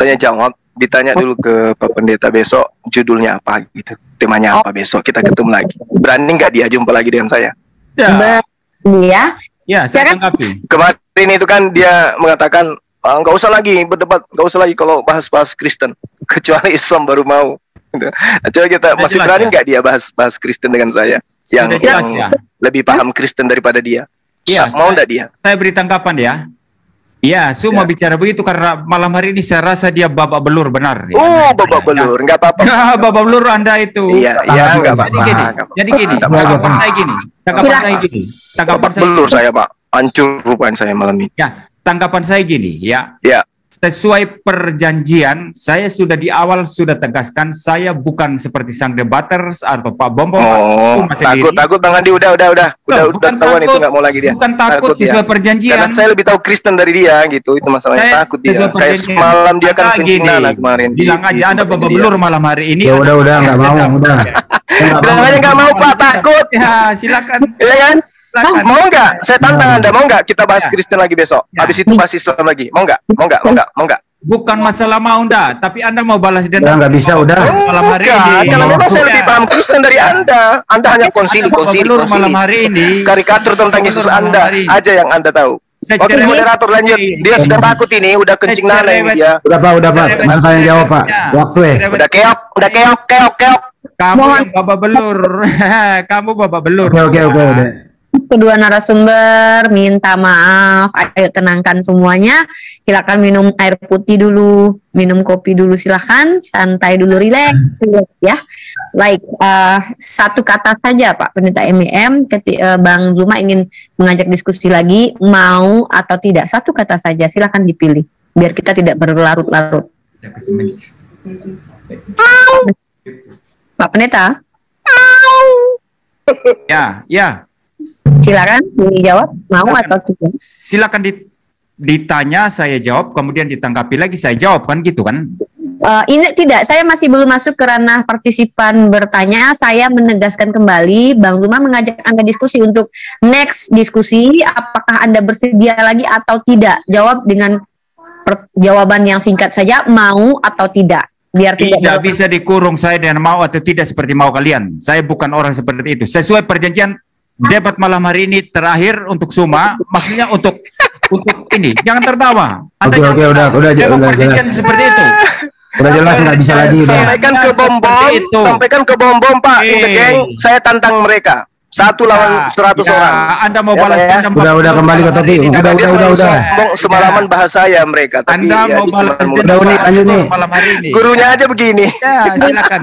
Speaker 1: tanya jawab, ditanya dulu ke Pak Pendeta besok judulnya apa gitu. Temanya apa besok kita ketemu lagi. Berani nggak dia jumpa lagi dengan saya?
Speaker 2: Ya,
Speaker 6: ya.
Speaker 2: ya saya tanggapi.
Speaker 1: Kemarin itu kan dia mengatakan "Ah, nggak usah lagi berdebat, nggak usah lagi kalau bahas-bahas Kristen, kecuali Islam baru mau. Gitu. Coba kita
Speaker 2: Sudah
Speaker 1: masih
Speaker 2: jelas,
Speaker 1: berani
Speaker 2: ya?
Speaker 1: nggak dia bahas-bahas Kristen dengan saya? Yang,
Speaker 2: Sudah jelas,
Speaker 1: yang
Speaker 2: ya.
Speaker 1: lebih paham Kristen daripada dia.
Speaker 2: Iya,
Speaker 1: Mau nggak dia?
Speaker 2: saya beri tanggapan ya. Ya, semua
Speaker 1: Ya.
Speaker 2: bicara begitu karena malam hari ini saya rasa dia babak belur benar. ya.
Speaker 1: Oh,
Speaker 2: Ya.
Speaker 1: babak belur, nggak apa-apa.
Speaker 2: Ya, babak belur Anda itu.
Speaker 1: Iya, iya, nggak
Speaker 2: Jadi
Speaker 1: apa-apa.
Speaker 2: gini,
Speaker 1: nggak apa-apa.
Speaker 2: jadi gini, tanggapan
Speaker 1: apa-apa.
Speaker 2: saya gini, tanggapan saya gini, tanggapan saya
Speaker 1: belur saya, Pak. Hancur rupanya saya malam ini.
Speaker 2: Ya, tanggapan saya gini, ya.
Speaker 1: Ya.
Speaker 2: Sesuai perjanjian, saya sudah di awal sudah tegaskan saya bukan seperti sang debaters atau Pak Bombo.
Speaker 1: Oh, takut,
Speaker 2: sendiri.
Speaker 1: takut Bang Andi udah, udah, udah, udah,
Speaker 2: Loh,
Speaker 1: udah
Speaker 2: bukan
Speaker 1: ketahuan itu
Speaker 2: takut.
Speaker 1: nggak mau lagi dia.
Speaker 2: Bukan takut,
Speaker 1: dia.
Speaker 2: sesuai perjanjian.
Speaker 1: Karena saya lebih tahu Kristen dari dia, gitu. Itu masalahnya
Speaker 2: Saya
Speaker 1: takut dia. Kayak semalam dia kan kencing kemarin.
Speaker 2: Bilang aja Anda babak
Speaker 1: dia.
Speaker 2: belur malam hari ini.
Speaker 3: Ya udah udah nggak mau udah.
Speaker 1: Bilang
Speaker 3: mau.
Speaker 1: aja nggak mau Pak, takut.
Speaker 2: Ya, silakan.
Speaker 1: Iya kan?
Speaker 2: Silakan.
Speaker 1: Mau nggak? Saya tantang Anda, mau nggak kita bahas
Speaker 2: Ya.
Speaker 1: Kristen lagi besok?
Speaker 2: Ya.
Speaker 1: Habis itu bahas Islam lagi. Mau nggak? Mau nggak? Mau nggak? Mau nggak?
Speaker 2: Bukan masalah mau ndak, tapi Anda mau balas dendam.
Speaker 3: nggak bisa udah.
Speaker 2: Malam hari
Speaker 1: Enggak,
Speaker 2: ini.
Speaker 1: karena memang saya
Speaker 2: Ya.
Speaker 1: lebih paham Kristen dari Anda. Anda hanya konsili, konsili,
Speaker 2: belur malam
Speaker 1: konsili.
Speaker 2: hari ini.
Speaker 1: Karikatur tentang Yesus Anda aja yang Anda tahu. Oke, moderator lanjut. Dia sudah takut ini, udah kencing nana ini dia.
Speaker 3: Udah pak udah pak. Masa tanya jawab pak. Waktu eh.
Speaker 1: Udah keok, udah keok, keok, keok.
Speaker 2: Kamu babak belur. Kamu babak belur.
Speaker 3: Oke oke oke udah.
Speaker 6: Kedua narasumber minta maaf. Ayo tenangkan semuanya. Silakan minum air putih dulu, minum kopi dulu silakan, santai dulu, relax, relax ya. Baik, eh, satu kata saja Pak Pendeta MEM, keti- eh, Bang Zuma ingin mengajak diskusi lagi, mau atau tidak? Satu kata saja, silakan dipilih, biar kita tidak berlarut-larut. Pak Pendeta,
Speaker 2: Ya, ya.
Speaker 6: Silakan dijawab, mau
Speaker 2: Silakan.
Speaker 6: atau tidak?
Speaker 2: Silakan di- ditanya, saya jawab, kemudian ditanggapi lagi, saya jawab kan gitu kan?
Speaker 6: Eh, ini tidak, saya masih belum masuk ke ranah partisipan bertanya. Saya menegaskan kembali, Bang Zuma mengajak Anda diskusi untuk next diskusi. Apakah Anda bersedia lagi atau tidak? Jawab dengan per- jawaban yang singkat saja, mau atau tidak. Biar tidak,
Speaker 2: Tidak bisa dikurung saya dengan mau atau tidak seperti mau kalian. Saya bukan orang seperti itu. Sesuai perjanjian debat malam hari ini terakhir untuk Suma, maksudnya untuk untuk ini. Jangan tertawa.
Speaker 3: Oke, oke, udah,
Speaker 2: tertawa.
Speaker 3: udah,
Speaker 2: Memang
Speaker 3: udah
Speaker 2: perjanjian
Speaker 3: jelas.
Speaker 2: seperti itu.
Speaker 3: Udah jelas nggak bisa lagi udah.
Speaker 1: Sampaikan ke bom bom,
Speaker 2: itu.
Speaker 1: sampaikan ke bom bom Pak, in the gang, saya tantang mereka. Satu lawan
Speaker 2: Ya,
Speaker 1: seratus
Speaker 2: ya,
Speaker 1: orang.
Speaker 2: Anda mau
Speaker 1: Ya,
Speaker 2: balas
Speaker 1: ya.
Speaker 2: dendam
Speaker 3: Udah, udah, kembali ke topik. Udah, udah,
Speaker 1: terlalu
Speaker 3: udah.
Speaker 1: sombong semalaman bahasa ya mereka. Tapi
Speaker 2: Anda
Speaker 1: ya,
Speaker 2: mau balas.
Speaker 3: Udah,
Speaker 2: dendam
Speaker 3: unik, lanjut nih.
Speaker 2: malam hari ini.
Speaker 1: Gurunya aja begini.
Speaker 2: Ya, silakan.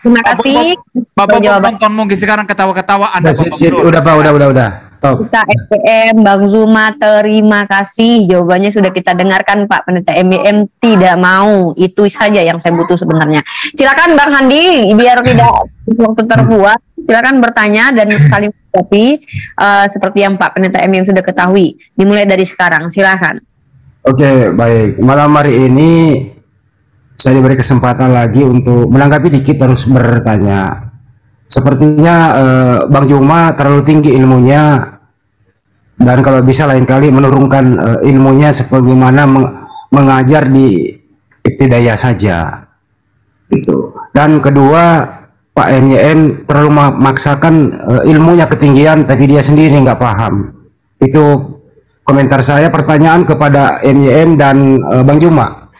Speaker 6: Terima kasih.
Speaker 2: Bapak penonton mungkin sekarang ketawa-ketawa Anda
Speaker 3: Udah, sip.
Speaker 2: belur.
Speaker 3: Udah, Pak. Udah, udah, udah. Stop.
Speaker 6: Kita SPM Bang Zuma terima kasih jawabannya sudah kita dengarkan Pak Pendeta MBM tidak mau itu saja yang saya butuh sebenarnya silakan Bang Handi biar tidak waktu terbuat silakan bertanya dan saling menanggapi eh, seperti yang Pak Pendeta MBM sudah ketahui dimulai dari sekarang silakan
Speaker 3: Oke, baik. Malam hari ini saya diberi kesempatan lagi untuk menanggapi dikit terus bertanya. Sepertinya eh, Bang Juma terlalu tinggi ilmunya dan kalau bisa lain kali menurunkan eh, ilmunya sebagaimana meng- mengajar di ibtidayah saja. Itu. Dan kedua Pak NYM terlalu memaksakan eh, ilmunya ketinggian tapi dia sendiri nggak paham. Itu komentar saya pertanyaan kepada NYM dan eh, Bang Juma.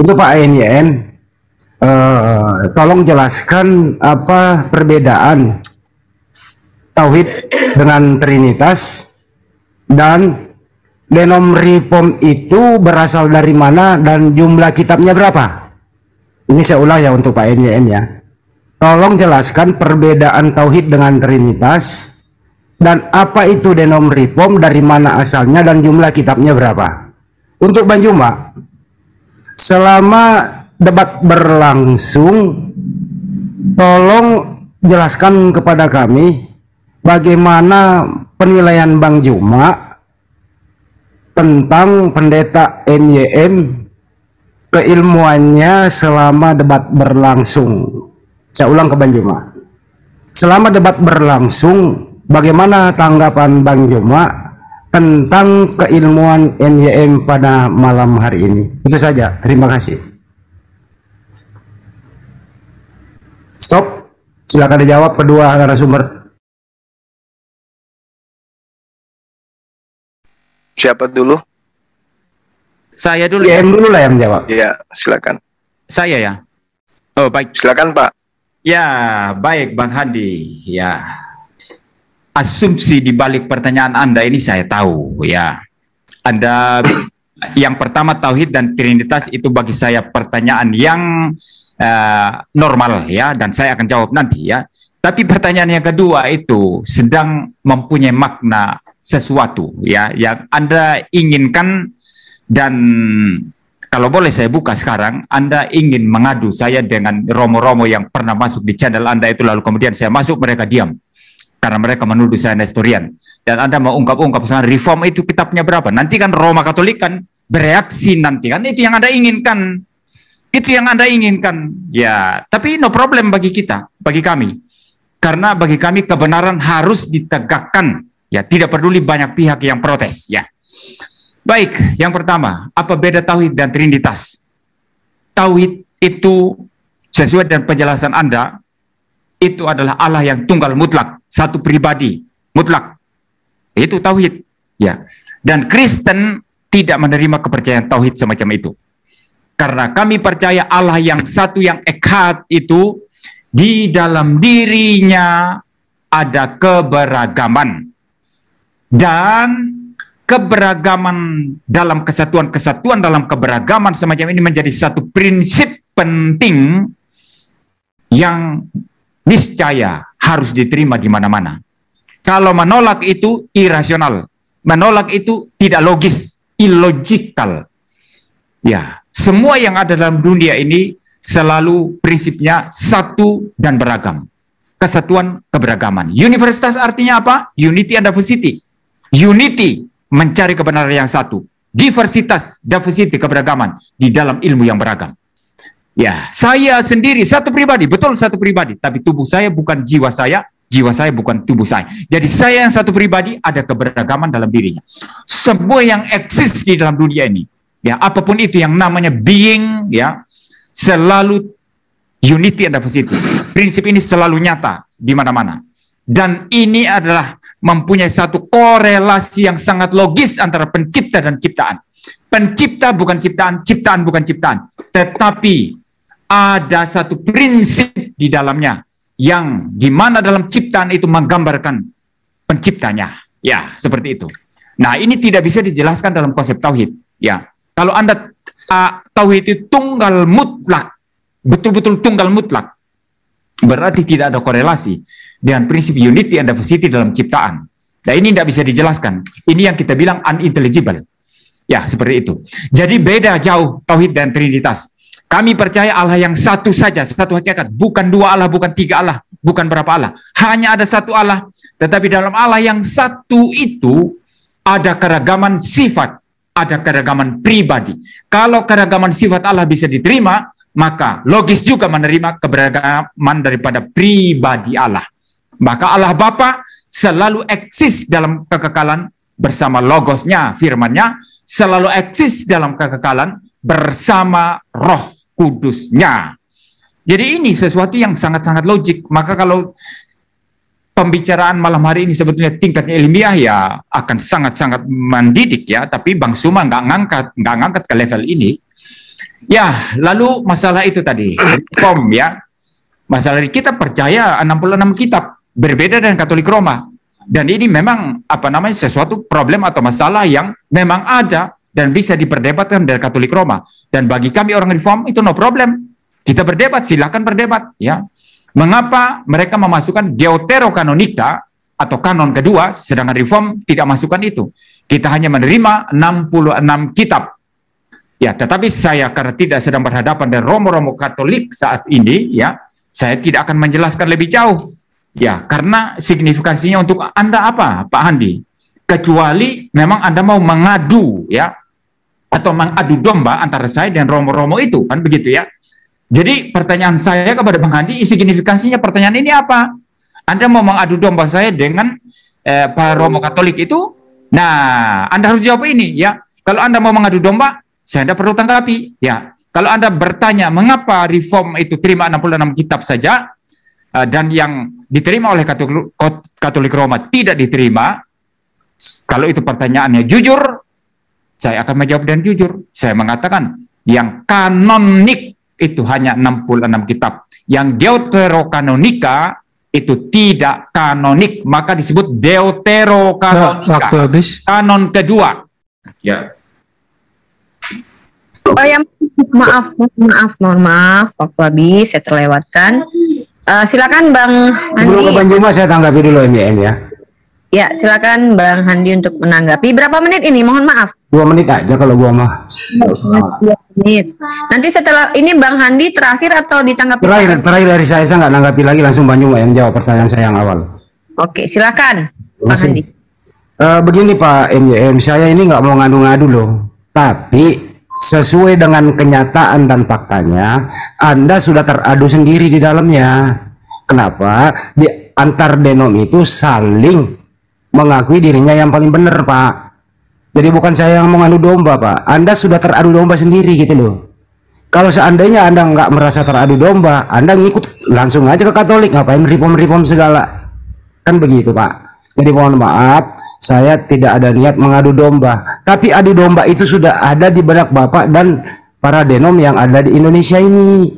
Speaker 3: Untuk Pak NYM, eh, tolong jelaskan apa perbedaan tauhid dengan trinitas dan denom reform itu berasal dari mana dan jumlah kitabnya berapa? Ini saya ulang ya untuk Pak NYM ya. Tolong jelaskan perbedaan tauhid dengan trinitas. Dan apa itu denom reform dari mana asalnya dan jumlah kitabnya berapa? Untuk Bang Juma selama debat berlangsung tolong jelaskan kepada kami bagaimana penilaian Bang Juma tentang pendeta NYM keilmuannya selama debat berlangsung saya ulang ke Bang Juma selama debat berlangsung bagaimana tanggapan Bang Juma tentang keilmuan NYM pada malam hari ini itu saja terima kasih stop silakan dijawab kedua narasumber
Speaker 1: Siapa dulu?
Speaker 2: Saya dulu.
Speaker 3: YM dulu lah yang jawab
Speaker 1: Ya, silakan.
Speaker 2: Saya ya. Oh baik.
Speaker 1: Silakan Pak.
Speaker 2: Ya baik Bang Hadi. Ya. Asumsi di balik pertanyaan Anda ini saya tahu ya. Anda yang pertama tauhid dan trinitas itu bagi saya pertanyaan yang eh, normal ya dan saya akan jawab nanti ya. Tapi pertanyaan yang kedua itu sedang mempunyai makna sesuatu ya yang Anda inginkan dan kalau boleh saya buka sekarang, Anda ingin mengadu saya dengan romo-romo yang pernah masuk di channel Anda itu lalu kemudian saya masuk mereka diam karena mereka menuduh saya Nestorian dan Anda mau ungkap-ungkap reform itu kitabnya berapa? Nanti kan Roma Katolik kan bereaksi nanti kan itu yang Anda inginkan. Itu yang Anda inginkan. Ya, tapi no problem bagi kita, bagi kami. Karena bagi kami kebenaran harus ditegakkan. Ya, tidak peduli banyak pihak yang protes, ya. Baik, yang pertama, apa beda tauhid dan trinitas? Tauhid itu sesuai dengan penjelasan Anda, itu adalah Allah yang tunggal mutlak, satu pribadi, mutlak. Itu tauhid, ya. Dan Kristen tidak menerima kepercayaan tauhid semacam itu. Karena kami percaya Allah yang satu yang ekhat itu di dalam dirinya ada keberagaman dan keberagaman dalam kesatuan-kesatuan dalam keberagaman semacam ini menjadi satu prinsip penting yang niscaya harus diterima di mana-mana. Kalau menolak itu irasional, menolak itu tidak logis, illogical. Ya, semua yang ada dalam dunia ini selalu prinsipnya satu dan beragam. Kesatuan keberagaman. Universitas artinya apa? Unity and diversity. Unity mencari kebenaran yang satu. Diversitas, diversity, keberagaman di dalam ilmu yang beragam. Ya, saya sendiri satu pribadi, betul satu pribadi, tapi tubuh saya bukan jiwa saya, jiwa saya bukan tubuh saya. Jadi saya yang satu pribadi ada keberagaman dalam dirinya. Semua yang eksis di dalam dunia ini, ya apa pun itu yang namanya being, ya selalu unity and diversity. Prinsip ini selalu nyata di mana-mana. Dan ini adalah mempunyai satu korelasi yang sangat logis antara pencipta dan ciptaan. Pencipta bukan ciptaan, ciptaan bukan ciptaan. Tetapi ada satu prinsip di dalamnya yang di mana dalam ciptaan itu menggambarkan penciptanya. Ya, seperti itu. Nah, ini tidak bisa dijelaskan dalam konsep tauhid. Ya, kalau Anda uh, tauhid itu tunggal mutlak, betul-betul tunggal mutlak, berarti tidak ada korelasi dengan prinsip unity and diversity dalam ciptaan. Nah, ini tidak bisa dijelaskan. Ini yang kita bilang unintelligible. Ya, seperti itu. Jadi beda jauh tauhid dan trinitas. Kami percaya Allah yang satu saja, satu hakikat. Bukan dua Allah, bukan tiga Allah, bukan berapa Allah. Hanya ada satu Allah. Tetapi dalam Allah yang satu itu ada keragaman sifat, ada keragaman pribadi. Kalau keragaman sifat Allah bisa diterima, maka logis juga menerima keberagaman daripada pribadi Allah. Maka Allah Bapa selalu eksis dalam kekekalan bersama logosnya, firmannya, selalu eksis dalam kekekalan bersama roh kudusnya. Jadi ini sesuatu yang sangat-sangat logik. Maka kalau pembicaraan malam hari ini sebetulnya tingkatnya ilmiah ya akan sangat-sangat mendidik ya. Tapi Bang Suma nggak ngangkat, nggak ngangkat ke level ini. Ya, lalu masalah itu tadi, kom ya. Masalah kita percaya 66 kitab berbeda dengan Katolik Roma. Dan ini memang apa namanya sesuatu problem atau masalah yang memang ada dan bisa diperdebatkan dari Katolik Roma. Dan bagi kami orang Reform itu no problem. Kita berdebat, silakan berdebat. Ya, mengapa mereka memasukkan deuterokanonika atau kanon kedua, sedangkan Reform tidak masukkan itu. Kita hanya menerima 66 kitab. Ya, tetapi saya karena tidak sedang berhadapan dengan Romo-Romo Katolik saat ini, ya, saya tidak akan menjelaskan lebih jauh. Ya, karena signifikasinya untuk Anda apa, Pak Handi? Kecuali memang Anda mau mengadu, ya, atau mengadu domba antara saya dan romo-romo itu kan begitu ya. Jadi pertanyaan saya kepada Bang Hadi, signifikansinya pertanyaan ini apa? Anda mau mengadu domba saya dengan eh, para romo Katolik itu? Nah, Anda harus jawab ini ya. Kalau Anda mau mengadu domba, saya tidak perlu tanggapi ya. Kalau Anda bertanya mengapa reform itu terima 66 kitab saja eh, dan yang diterima oleh Katolik, Katolik Roma tidak diterima, kalau itu pertanyaannya jujur, saya akan menjawab dan jujur. Saya mengatakan yang kanonik itu hanya 66 kitab. Yang deuterokanonika itu tidak kanonik, maka disebut deuterokanonika.
Speaker 7: Nah, waktu habis.
Speaker 2: Kanon kedua. Ya.
Speaker 6: Oh ya, maaf, maaf, mohon maaf, waktu habis saya terlewatkan. Eh, silakan Bang
Speaker 3: Sebelum ke
Speaker 6: Andi.
Speaker 3: Bang Juma saya tanggapi dulu MYM ya.
Speaker 6: Ya, silakan Bang Handi untuk menanggapi. Berapa menit ini? Mohon maaf.
Speaker 3: Dua menit aja kalau gua mah.
Speaker 6: Dua menit. Nanti setelah ini Bang Handi terakhir atau ditanggapi?
Speaker 3: Terakhir, terakhir dari saya, saya nggak nanggapi lagi langsung Bang Juma yang jawab pertanyaan saya yang awal.
Speaker 6: Oke, silakan Bang. Handi.
Speaker 3: Eh, begini Pak MYM, saya ini nggak mau ngadu-ngadu loh, tapi sesuai dengan kenyataan dan faktanya, Anda sudah teradu sendiri di dalamnya. Kenapa? Di antar denom itu saling mengakui dirinya yang paling benar, Pak. Jadi bukan saya yang mau ngadu domba, Pak. Anda sudah teradu domba sendiri gitu loh. Kalau seandainya Anda nggak merasa teradu domba, Anda ngikut langsung aja ke Katolik, ngapain reform-reform segala. Kan begitu, Pak. Jadi mohon maaf, saya tidak ada niat mengadu domba. Tapi adu domba itu sudah ada di benak Bapak dan para denom yang ada di Indonesia ini.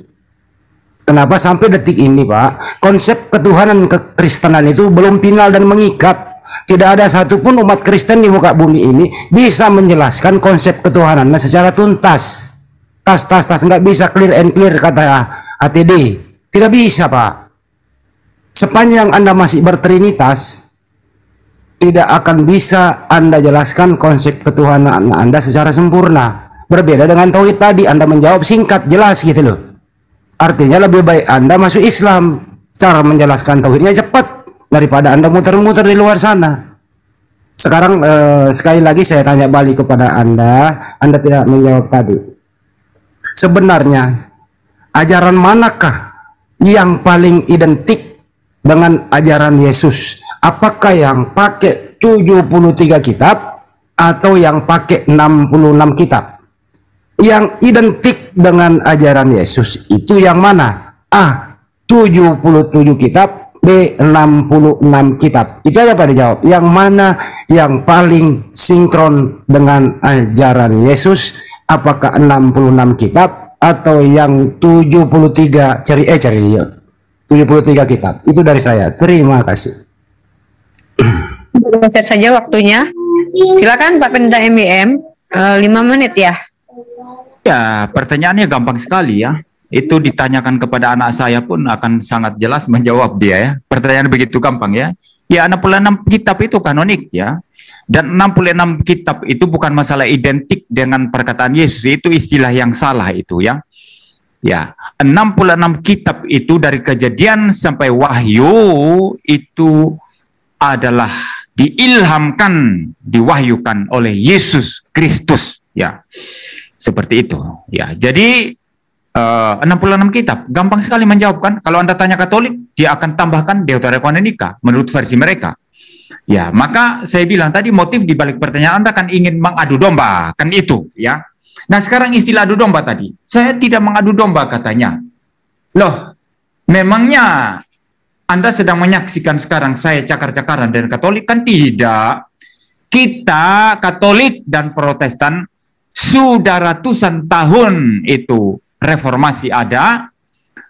Speaker 3: Kenapa sampai detik ini, Pak? Konsep ketuhanan kekristenan itu belum final dan mengikat. Tidak ada satupun umat Kristen di muka bumi ini bisa menjelaskan konsep ketuhanannya secara tuntas. Tas, tas, tas, nggak bisa clear and clear kata ATD. Tidak bisa, Pak. Sepanjang Anda masih bertrinitas, tidak akan bisa Anda jelaskan konsep ketuhanan Anda secara sempurna. Berbeda dengan tauhid tadi, Anda menjawab singkat, jelas gitu loh. Artinya lebih baik Anda masuk Islam. Cara menjelaskan tauhidnya cepat daripada Anda muter-muter di luar sana. Sekarang eh, sekali lagi saya tanya balik kepada Anda, Anda tidak menjawab tadi. Sebenarnya ajaran manakah yang paling identik dengan ajaran Yesus? Apakah yang pakai 73 kitab atau yang pakai 66 kitab? Yang identik dengan ajaran Yesus itu yang mana? A. 77 kitab B. 66 kitab Itu aja pada jawab Yang mana yang paling sinkron dengan ajaran Yesus Apakah 66 kitab Atau yang 73 ceri eh ceri 73 kitab. Itu dari saya. Terima kasih.
Speaker 6: Geser saja waktunya. Silakan Pak Pendeta MIM. Eh, lima menit ya.
Speaker 2: Ya, pertanyaannya gampang sekali ya. Itu ditanyakan kepada anak saya pun akan sangat jelas menjawab dia ya. Pertanyaan begitu gampang ya. Ya, 66 kitab itu kanonik ya. Dan 66 kitab itu bukan masalah identik dengan perkataan Yesus, itu istilah yang salah itu ya. Ya, 66 kitab itu dari kejadian sampai wahyu itu adalah diilhamkan, diwahyukan oleh Yesus Kristus ya. Seperti itu ya. Jadi eh, 66 kitab gampang sekali menjawab kan. Kalau Anda tanya Katolik, dia akan tambahkan Deuterokanonica menurut versi mereka. Ya, maka saya bilang tadi motif di balik pertanyaan Anda kan ingin mengadu domba, kan itu, ya. Nah, sekarang istilah adu domba tadi. Saya tidak mengadu domba katanya. Loh, memangnya Anda sedang menyaksikan sekarang saya cakar-cakaran dan Katolik kan tidak. Kita Katolik dan Protestan sudah ratusan tahun itu reformasi ada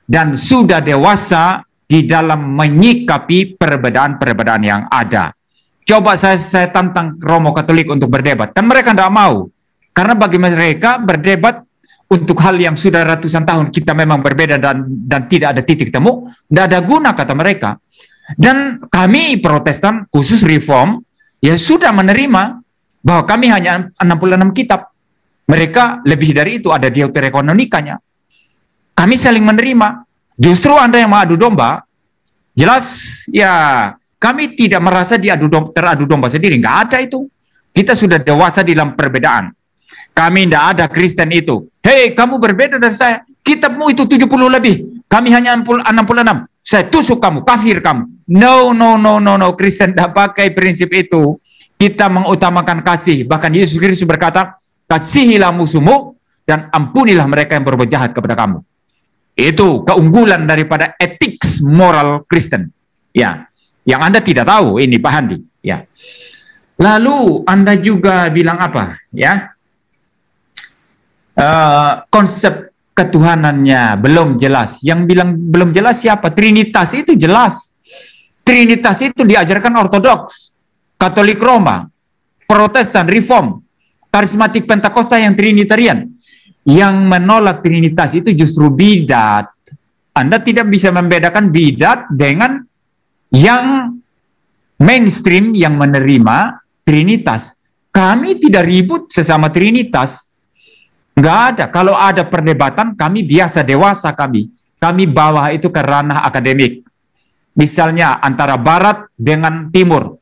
Speaker 2: dan sudah dewasa di dalam menyikapi perbedaan-perbedaan yang ada. Coba saya, saya tantang Romo Katolik untuk berdebat. Kan mereka tidak mau. Karena bagi mereka berdebat untuk hal yang sudah ratusan tahun kita memang berbeda dan dan tidak ada titik temu, tidak ada guna kata mereka. Dan kami Protestan khusus Reform ya sudah menerima bahwa kami hanya 66 kitab. Mereka lebih dari itu ada Deuterokanonikannya. Kami saling menerima. Justru Anda yang mengadu domba, jelas ya kami tidak merasa diadu dom, teradu domba sendiri. Nggak ada itu. Kita sudah dewasa dalam perbedaan. Kami tidak ada Kristen itu. Hei, kamu berbeda dari saya. Kitabmu itu 70 lebih. Kami hanya 66. Saya tusuk kamu, kafir kamu. No, no, no, no, no. Kristen tidak pakai prinsip itu. Kita mengutamakan kasih. Bahkan Yesus Kristus berkata, kasihilah musuhmu dan ampunilah mereka yang berbuat jahat kepada kamu. Itu keunggulan daripada etik moral Kristen. Ya, yang Anda tidak tahu ini Pak Handi, ya. Lalu Anda juga bilang apa, ya? Eh, konsep ketuhanannya belum jelas. Yang bilang belum jelas siapa? Trinitas itu jelas. Trinitas itu diajarkan Ortodoks, Katolik Roma, Protestan, Reform, Karismatik Pentakosta yang Trinitarian. Yang menolak Trinitas itu justru bidat. Anda tidak bisa membedakan bidat dengan yang mainstream yang menerima Trinitas. Kami tidak ribut sesama Trinitas. Nggak ada. Kalau ada perdebatan, kami biasa dewasa kami. Kami bawa itu ke ranah akademik. Misalnya antara Barat dengan Timur.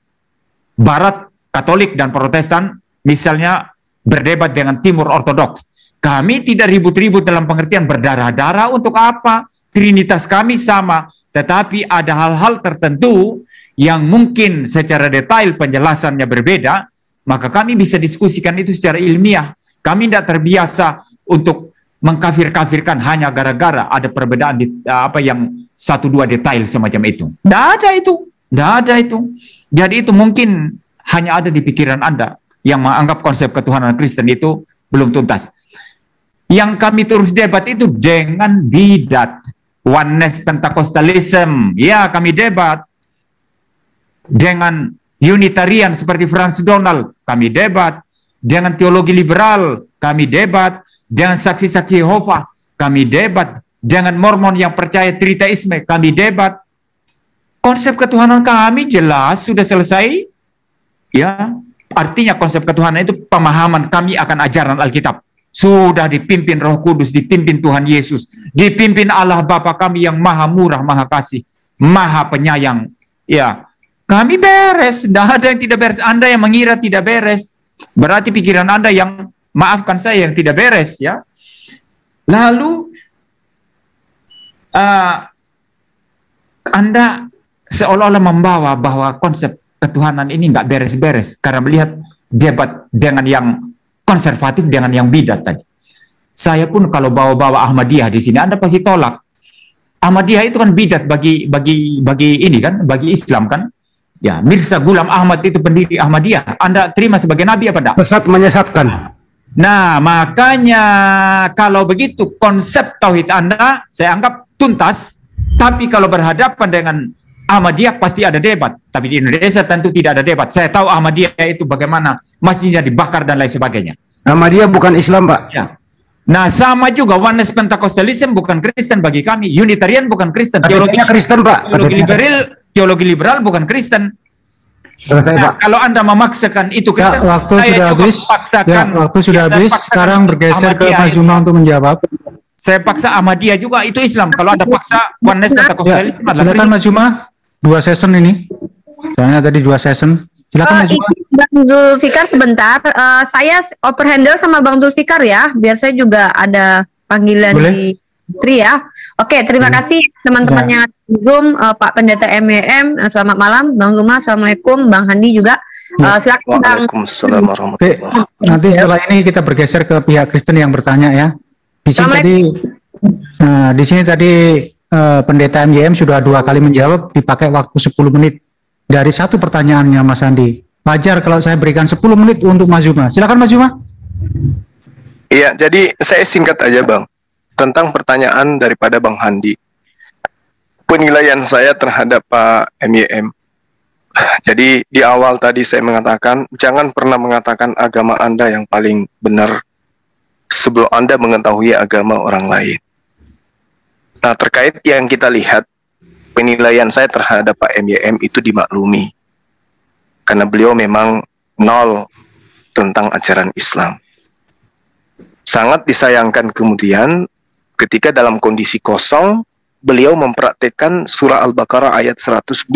Speaker 2: Barat Katolik dan Protestan, misalnya berdebat dengan Timur Ortodoks. Kami tidak ribut-ribut dalam pengertian berdarah-darah untuk apa? Trinitas kami sama, tetapi ada hal-hal tertentu yang mungkin secara detail penjelasannya berbeda, maka kami bisa diskusikan itu secara ilmiah. Kami tidak terbiasa untuk mengkafir-kafirkan hanya gara-gara ada perbedaan di apa yang satu dua detail semacam itu. Tidak ada itu, tidak ada itu. Jadi itu mungkin hanya ada di pikiran Anda yang menganggap konsep ketuhanan Kristen itu belum tuntas. Yang kami terus debat itu dengan bidat, oneness Pentecostalism. Ya, kami debat dengan Unitarian seperti Franz Donald, kami debat dengan teologi liberal, kami debat dengan saksi-saksi Yehova, kami debat dengan Mormon yang percaya triteisme, kami debat. Konsep ketuhanan kami jelas sudah selesai. Ya, artinya konsep ketuhanan itu pemahaman kami akan ajaran Alkitab. Sudah dipimpin Roh Kudus, dipimpin Tuhan Yesus, dipimpin Allah Bapa kami yang maha murah, maha kasih, maha penyayang. Ya, kami beres, tidak ada yang tidak beres. Anda yang mengira tidak beres, berarti pikiran Anda yang maafkan saya yang tidak beres ya. Lalu uh, Anda seolah-olah membawa bahwa konsep ketuhanan ini nggak beres-beres karena melihat debat dengan yang konservatif dengan yang bidat tadi. Saya pun kalau bawa-bawa Ahmadiyah di sini Anda pasti tolak. Ahmadiyah itu kan bidat bagi bagi bagi ini kan, bagi Islam kan. Ya, Mirza Gulam Ahmad itu pendiri Ahmadiyah. Anda terima sebagai nabi apa tidak?
Speaker 3: Sesat menyesatkan.
Speaker 2: Nah, makanya kalau begitu konsep tauhid Anda saya anggap tuntas. Tapi kalau berhadapan dengan Ahmadiyah pasti ada debat. Tapi di Indonesia tentu tidak ada debat. Saya tahu Ahmadiyah itu bagaimana masjidnya dibakar dan lain sebagainya.
Speaker 3: Ahmadiyah bukan Islam, Pak.
Speaker 2: Ya. Nah sama juga Oneness Pentecostalism bukan Kristen bagi kami. Unitarian bukan Kristen. Teologi,
Speaker 3: KTP-nya Kristen, Pak.
Speaker 2: teologi liberal, teologi liberal bukan Kristen.
Speaker 3: Selesai,
Speaker 2: Nah,
Speaker 3: Pak.
Speaker 2: kalau anda memaksakan itu
Speaker 7: Ya,
Speaker 2: Kristen,
Speaker 7: waktu
Speaker 2: saya
Speaker 7: sudah habis.
Speaker 2: paksakan-
Speaker 7: Ya, waktu sudah habis. Sekarang bergeser ke Mas. Juma untuk menjawab.
Speaker 2: Saya paksa Ahmadiyah juga itu Islam. Kalau anda paksa Oneness
Speaker 7: Ya,
Speaker 2: Pentecostalism adalah
Speaker 7: silakan. Mas Juma. Dua session ini. Soalnya tadi dua session. Silakan
Speaker 6: Eh,
Speaker 7: Mas Juma.
Speaker 6: ini Bang Zulfikar sebentar. Eh, saya oper handle sama Bang Zulfikar ya, biar saya juga ada panggilan
Speaker 7: Boleh.
Speaker 6: di Tri ya. Oke, terima kasih teman-teman
Speaker 7: Ya.
Speaker 6: yang ada di Zoom, Eh, Pak Pendeta MEM, eh, selamat malam, Bang Zuma, Assalamualaikum, Bang Handi juga.
Speaker 7: Ya.
Speaker 6: Eh, silakan Bang.
Speaker 1: Waalaikumsalam
Speaker 7: Oke,
Speaker 1: warahmatullahi
Speaker 7: nanti setelah ini kita bergeser ke pihak Kristen yang bertanya ya. Di sini tadi, nah, di sini tadi eh, pendeta MYM sudah dua kali menjawab dipakai waktu 10 menit dari satu pertanyaannya Mas Andi. Wajar kalau saya berikan 10 menit untuk Mas Juma. Silakan Mas Juma.
Speaker 1: Iya, jadi saya singkat aja Bang tentang pertanyaan daripada Bang Handi. Penilaian saya terhadap Pak MYM. Jadi di awal tadi saya mengatakan jangan pernah mengatakan agama Anda yang paling benar sebelum Anda mengetahui agama orang lain. Nah, terkait yang kita lihat penilaian saya terhadap Pak MYM itu dimaklumi. Karena beliau memang nol tentang ajaran Islam sangat disayangkan kemudian ketika dalam kondisi kosong beliau mempraktekkan surah Al-Baqarah ayat 109.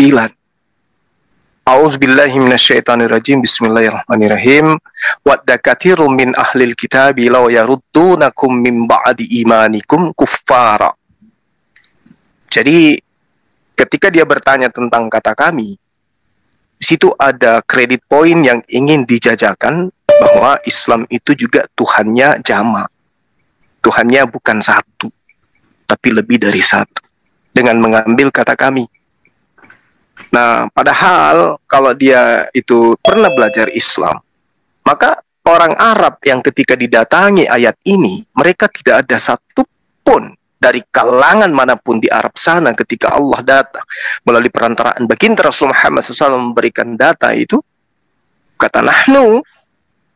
Speaker 1: A'udzubillahi minasyaitonirrajim. Bismillahirrahmanirrahim. Wadda katsirun min ahlil kitabi law yaruddunakum min ba'di imanikum kuffara. Jadi ketika dia bertanya tentang kata kami, di situ ada kredit poin yang ingin dijajakan bahwa Islam itu juga Tuhannya jama. Tuhannya bukan satu, tapi lebih dari satu. Dengan mengambil kata kami. Nah, padahal kalau dia itu pernah belajar Islam, maka orang Arab yang ketika didatangi ayat ini, mereka tidak ada satupun dari kalangan mana pun di Arab sana ketika Allah datang melalui perantaraan baginda Rasul Muhammad SAW memberikan data itu, kata Nahnu,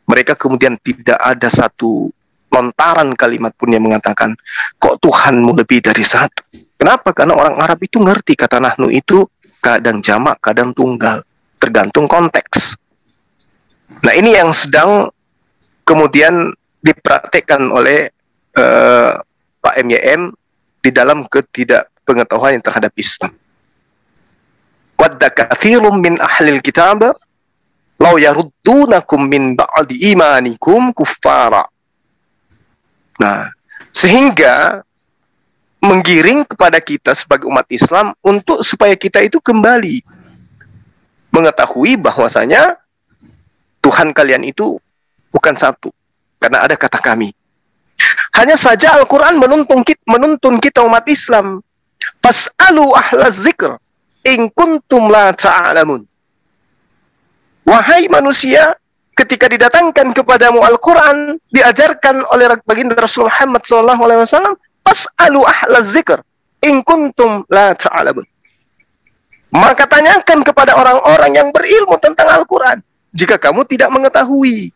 Speaker 1: mereka kemudian tidak ada satu lontaran kalimat pun yang mengatakan kok Tuhanmu lebih dari satu. Kenapa? Karena orang Arab itu ngerti kata nahnu itu kadang jamak, kadang tunggal, tergantung konteks. Nah ini yang sedang kemudian dipraktekkan oleh eh, Pak MYM di dalam ketidakpengetahuan terhadap Islam. Wadda kathirun min ahlil kitab law yaruddunakum min ba'di imanikum kuffara. Nah, sehingga menggiring kepada kita sebagai umat Islam untuk supaya kita itu kembali mengetahui bahwasanya Tuhan kalian itu bukan satu karena ada kata kami. Hanya saja Al-Qur'an menuntun kita, menuntun kita umat Islam Fas'alu ahla zikr in kuntum la ta'lamun. Wahai manusia, ketika didatangkan kepadamu Al-Quran, diajarkan oleh baginda Rasul Muhammad SAW, Fas'alu ahla zikr in kuntum la ta'lamun. Maka tanyakan kepada orang-orang yang berilmu tentang Al-Quran. Jika kamu tidak mengetahui.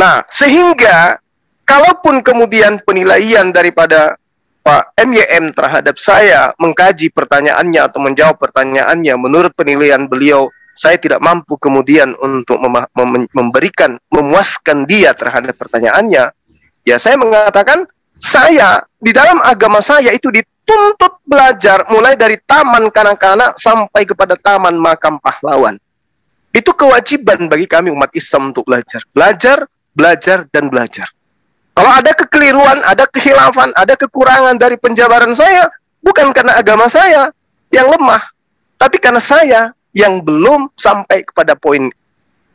Speaker 1: Nah, sehingga kalaupun kemudian penilaian daripada Pak MYM terhadap saya mengkaji pertanyaannya atau menjawab pertanyaannya menurut penilaian beliau saya tidak mampu kemudian untuk mem- memberikan memuaskan dia terhadap pertanyaannya. Ya saya mengatakan saya di dalam agama saya itu dituntut belajar mulai dari taman kanak-kanak sampai kepada taman makam pahlawan. Itu kewajiban bagi kami umat Islam untuk belajar. Belajar belajar dan belajar. Kalau ada kekeliruan, ada kehilafan, ada kekurangan dari penjabaran saya, bukan karena agama saya yang lemah, tapi karena saya yang belum sampai kepada poin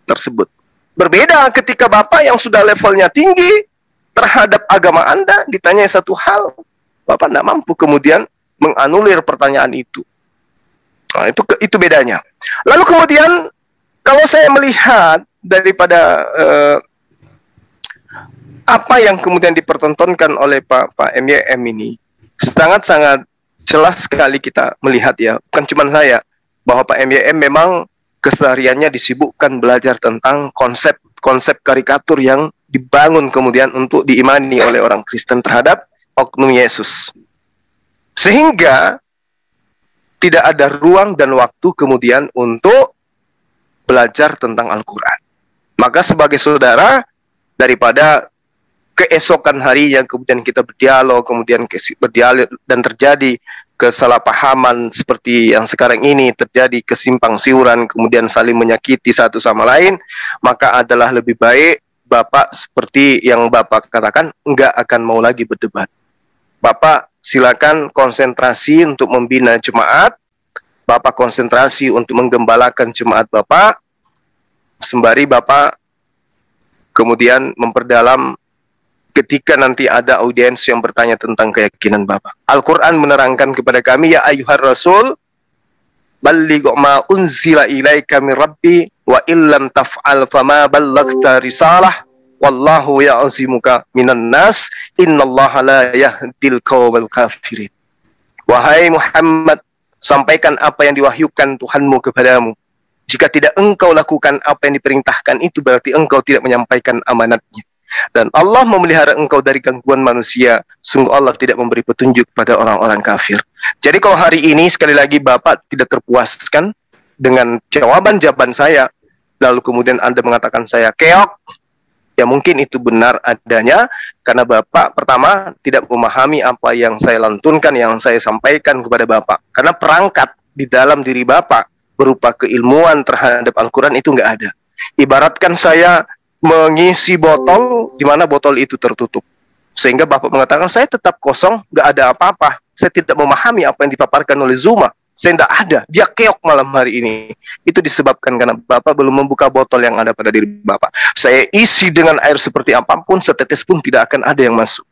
Speaker 1: tersebut. Berbeda ketika Bapak yang sudah levelnya tinggi terhadap agama Anda ditanya satu hal, Bapak tidak mampu kemudian menganulir pertanyaan itu. Nah, itu itu bedanya. Lalu kemudian kalau saya melihat daripada eh, apa yang kemudian dipertontonkan oleh Pak Pak MYM ini sangat-sangat jelas sekali kita melihat ya, bukan cuma saya, bahwa Pak MYM memang kesehariannya disibukkan belajar tentang konsep-konsep karikatur yang dibangun kemudian untuk diimani oleh orang Kristen terhadap oknum Yesus. Sehingga tidak ada ruang dan waktu kemudian untuk belajar tentang Al-Quran. Maka sebagai saudara, daripada keesokan hari yang kemudian kita berdialog, kemudian berdialog dan terjadi kesalahpahaman seperti yang sekarang ini terjadi kesimpang siuran, kemudian saling menyakiti satu sama lain, maka adalah lebih baik Bapak seperti yang Bapak katakan enggak akan mau lagi berdebat. Bapak silakan konsentrasi untuk membina jemaat, Bapak konsentrasi untuk menggembalakan jemaat Bapak, sembari Bapak kemudian memperdalam ketika nanti ada audiens yang bertanya tentang keyakinan Bapak. Al-Quran menerangkan kepada kami, Ya ayuhar Rasul, Balligh ma unzila ilaika min Rabbi wa illam taf'al fama ballagta risalah wallahu ya'zimuka minan nas innallaha la yahdil qawmal kafirin. Wahai Muhammad, sampaikan apa yang diwahyukan Tuhanmu kepadamu. Jika tidak engkau lakukan apa yang diperintahkan itu berarti engkau tidak menyampaikan amanatnya. Dan Allah memelihara engkau dari gangguan manusia. Sungguh Allah tidak memberi petunjuk pada orang-orang kafir. Jadi kalau hari ini sekali lagi Bapak tidak terpuaskan dengan jawaban-jawaban saya, lalu kemudian Anda mengatakan saya keok, ya mungkin itu benar adanya karena Bapak pertama tidak memahami apa yang saya lantunkan, yang saya sampaikan kepada Bapak. Karena perangkat di dalam diri Bapak berupa keilmuan terhadap Al-Quran itu nggak ada. Ibaratkan saya mengisi botol di mana botol itu tertutup. Sehingga Bapak mengatakan, saya tetap kosong, nggak ada apa-apa. Saya tidak memahami apa yang dipaparkan oleh Zuma. Saya tidak ada. Dia keok malam hari ini. Itu disebabkan karena Bapak belum membuka botol yang ada pada diri Bapak. Saya isi dengan air seperti apa pun, setetes pun tidak akan ada yang masuk.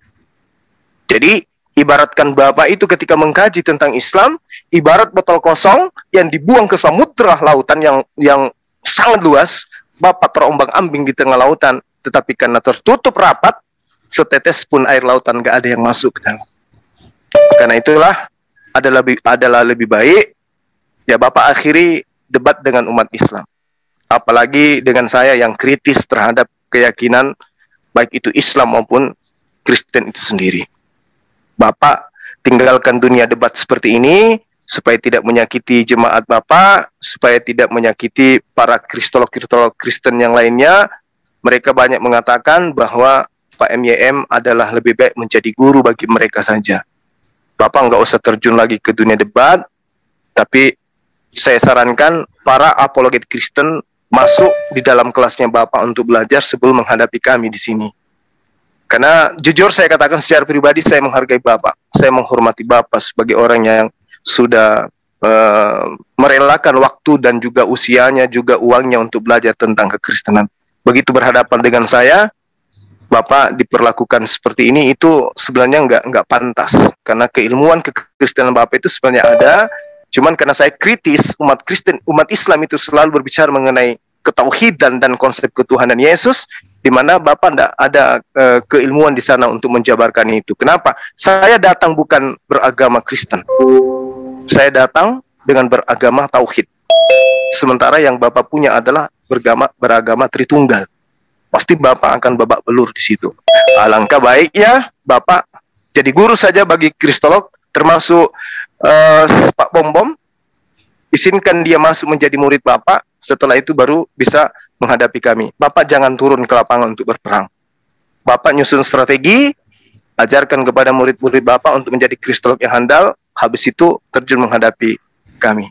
Speaker 1: Jadi, ibaratkan Bapak itu ketika mengkaji tentang Islam, ibarat botol kosong yang dibuang ke samudra lautan yang yang sangat luas, Bapak terombang-ambing di tengah lautan, tetapi karena tertutup rapat, setetes pun air lautan gak ada yang masuk ke dalam. Karena itulah adalah lebih, adalah lebih baik ya Bapak akhiri debat dengan umat Islam. Apalagi dengan saya yang kritis terhadap keyakinan baik itu Islam maupun Kristen itu sendiri. Bapak tinggalkan dunia debat seperti ini supaya tidak menyakiti jemaat Bapak, supaya tidak menyakiti para kristolog-kristolog Kristen yang lainnya. Mereka banyak mengatakan bahwa Pak MYM adalah lebih baik menjadi guru bagi mereka saja. Bapak nggak usah terjun lagi ke dunia debat, tapi saya sarankan para apologet Kristen masuk di dalam kelasnya Bapak untuk belajar sebelum menghadapi kami di sini. Karena jujur saya katakan secara pribadi saya menghargai Bapak, saya menghormati Bapak sebagai orang yang sudah uh, merelakan waktu dan juga usianya juga uangnya untuk belajar tentang kekristenan. Begitu berhadapan dengan saya, Bapak diperlakukan seperti ini itu sebenarnya nggak nggak pantas karena keilmuan kekristenan Bapak itu sebenarnya ada, cuman karena saya kritis umat Kristen umat Islam itu selalu berbicara mengenai ketauhidan dan konsep ketuhanan Yesus, di mana Bapak tidak ada uh, keilmuan di sana untuk menjabarkan itu. Kenapa? Saya datang bukan beragama Kristen, saya datang dengan beragama tauhid. Sementara yang Bapak punya adalah beragama beragama Tritunggal pasti Bapak akan babak belur di situ. Alangkah baiknya Bapak jadi guru saja bagi kristolog, termasuk uh, Pak Bom Bom. Izinkan dia masuk menjadi murid Bapak, setelah itu baru bisa menghadapi kami. Bapak jangan turun ke lapangan untuk berperang. Bapak nyusun strategi, ajarkan kepada murid-murid Bapak untuk menjadi kristolog yang handal, habis itu terjun menghadapi kami.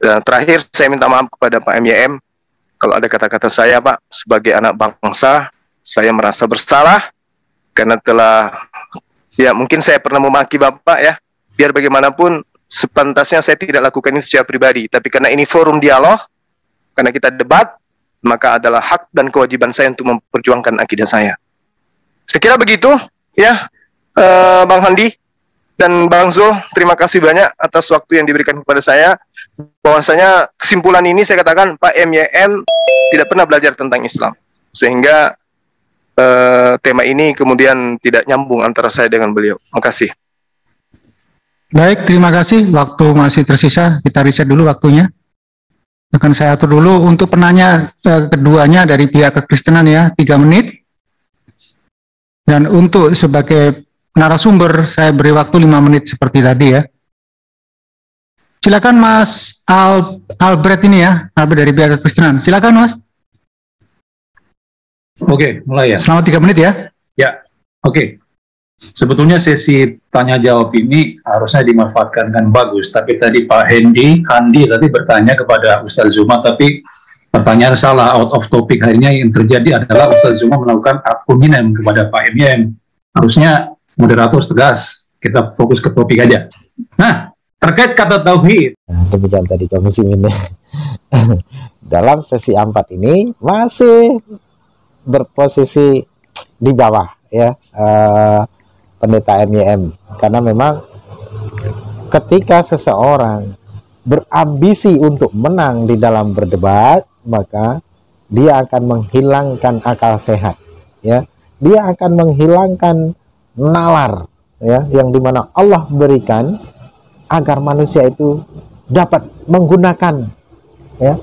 Speaker 1: Dan terakhir saya minta maaf kepada Pak MYM kalau ada kata-kata saya Pak sebagai anak bangsa, saya merasa bersalah karena telah ya mungkin saya pernah memaki Bapak ya. Biar bagaimanapun sepantasnya saya tidak lakukan ini secara pribadi, tapi karena ini forum dialog, karena kita debat, maka adalah hak dan kewajiban saya untuk memperjuangkan akidah saya. Sekira begitu ya, uh, Bang Handi dan Bang Zul, terima kasih banyak atas waktu yang diberikan kepada saya bahwasanya kesimpulan ini saya katakan Pak MYM tidak pernah belajar tentang Islam sehingga uh, tema ini kemudian tidak nyambung antara saya dengan beliau. Terima kasih.
Speaker 7: Baik, terima kasih. Waktu masih tersisa, kita riset dulu waktunya. Akan saya atur dulu untuk penanya eh, keduanya dari pihak kekristenan ya, tiga menit. Dan untuk sebagai narasumber, saya beri waktu lima menit seperti tadi ya. Silakan Mas Al Albert ini ya, Albert dari pihak kekristenan. Silakan Mas.
Speaker 8: Oke, mulai ya.
Speaker 7: Selama tiga menit ya.
Speaker 8: Ya, oke. Sebetulnya sesi tanya jawab ini harusnya dimanfaatkan dengan bagus, tapi tadi Pak Hendi, Handi tadi bertanya kepada Ustaz Zuma, tapi pertanyaan salah, out of topic. Akhirnya yang terjadi adalah Ustaz Zuma melakukan ad hominem kepada Pak MYM. Harusnya moderator tegas, kita fokus ke topik aja. Nah, terkait kata tauhid,
Speaker 5: Nah, demikian tadi komisi ini. Dalam sesi 4 ini masih berposisi di bawah ya eh, pendeta MYM karena memang ketika seseorang berambisi untuk menang di dalam berdebat maka dia akan menghilangkan akal sehat ya dia akan menghilangkan nalar ya yang di mana Allah berikan agar manusia itu dapat menggunakan ya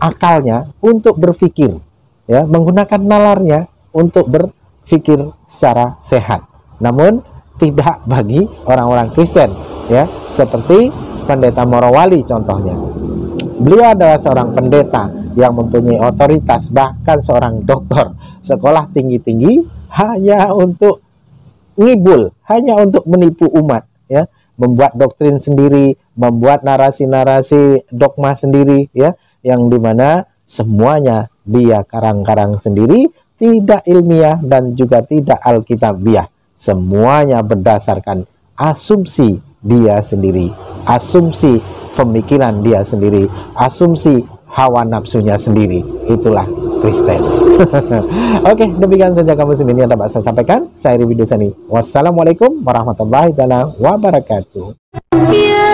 Speaker 5: akalnya untuk berpikir ya menggunakan nalarnya untuk berpikir secara sehat. Namun tidak bagi orang-orang Kristen ya seperti pendeta Morowali contohnya. Beliau adalah seorang pendeta yang mempunyai otoritas bahkan seorang doktor. Sekolah tinggi-tinggi hanya untuk ngibul hanya untuk menipu umat ya. Membuat doktrin sendiri membuat narasi-narasi dogma sendiri ya yang di mana semuanya dia karang-karang sendiri tidak ilmiah dan juga tidak alkitabiah. Semuanya berdasarkan asumsi dia sendiri asumsi pemikiran dia sendiri asumsi hawa nafsunya sendiri. Itulah Kristen. Oke, okay, demikian saja kamu ini yang dapat saya sampaikan. Saya Rivi Dosani. Wassalamualaikum warahmatullahi wabarakatuh.
Speaker 4: Ya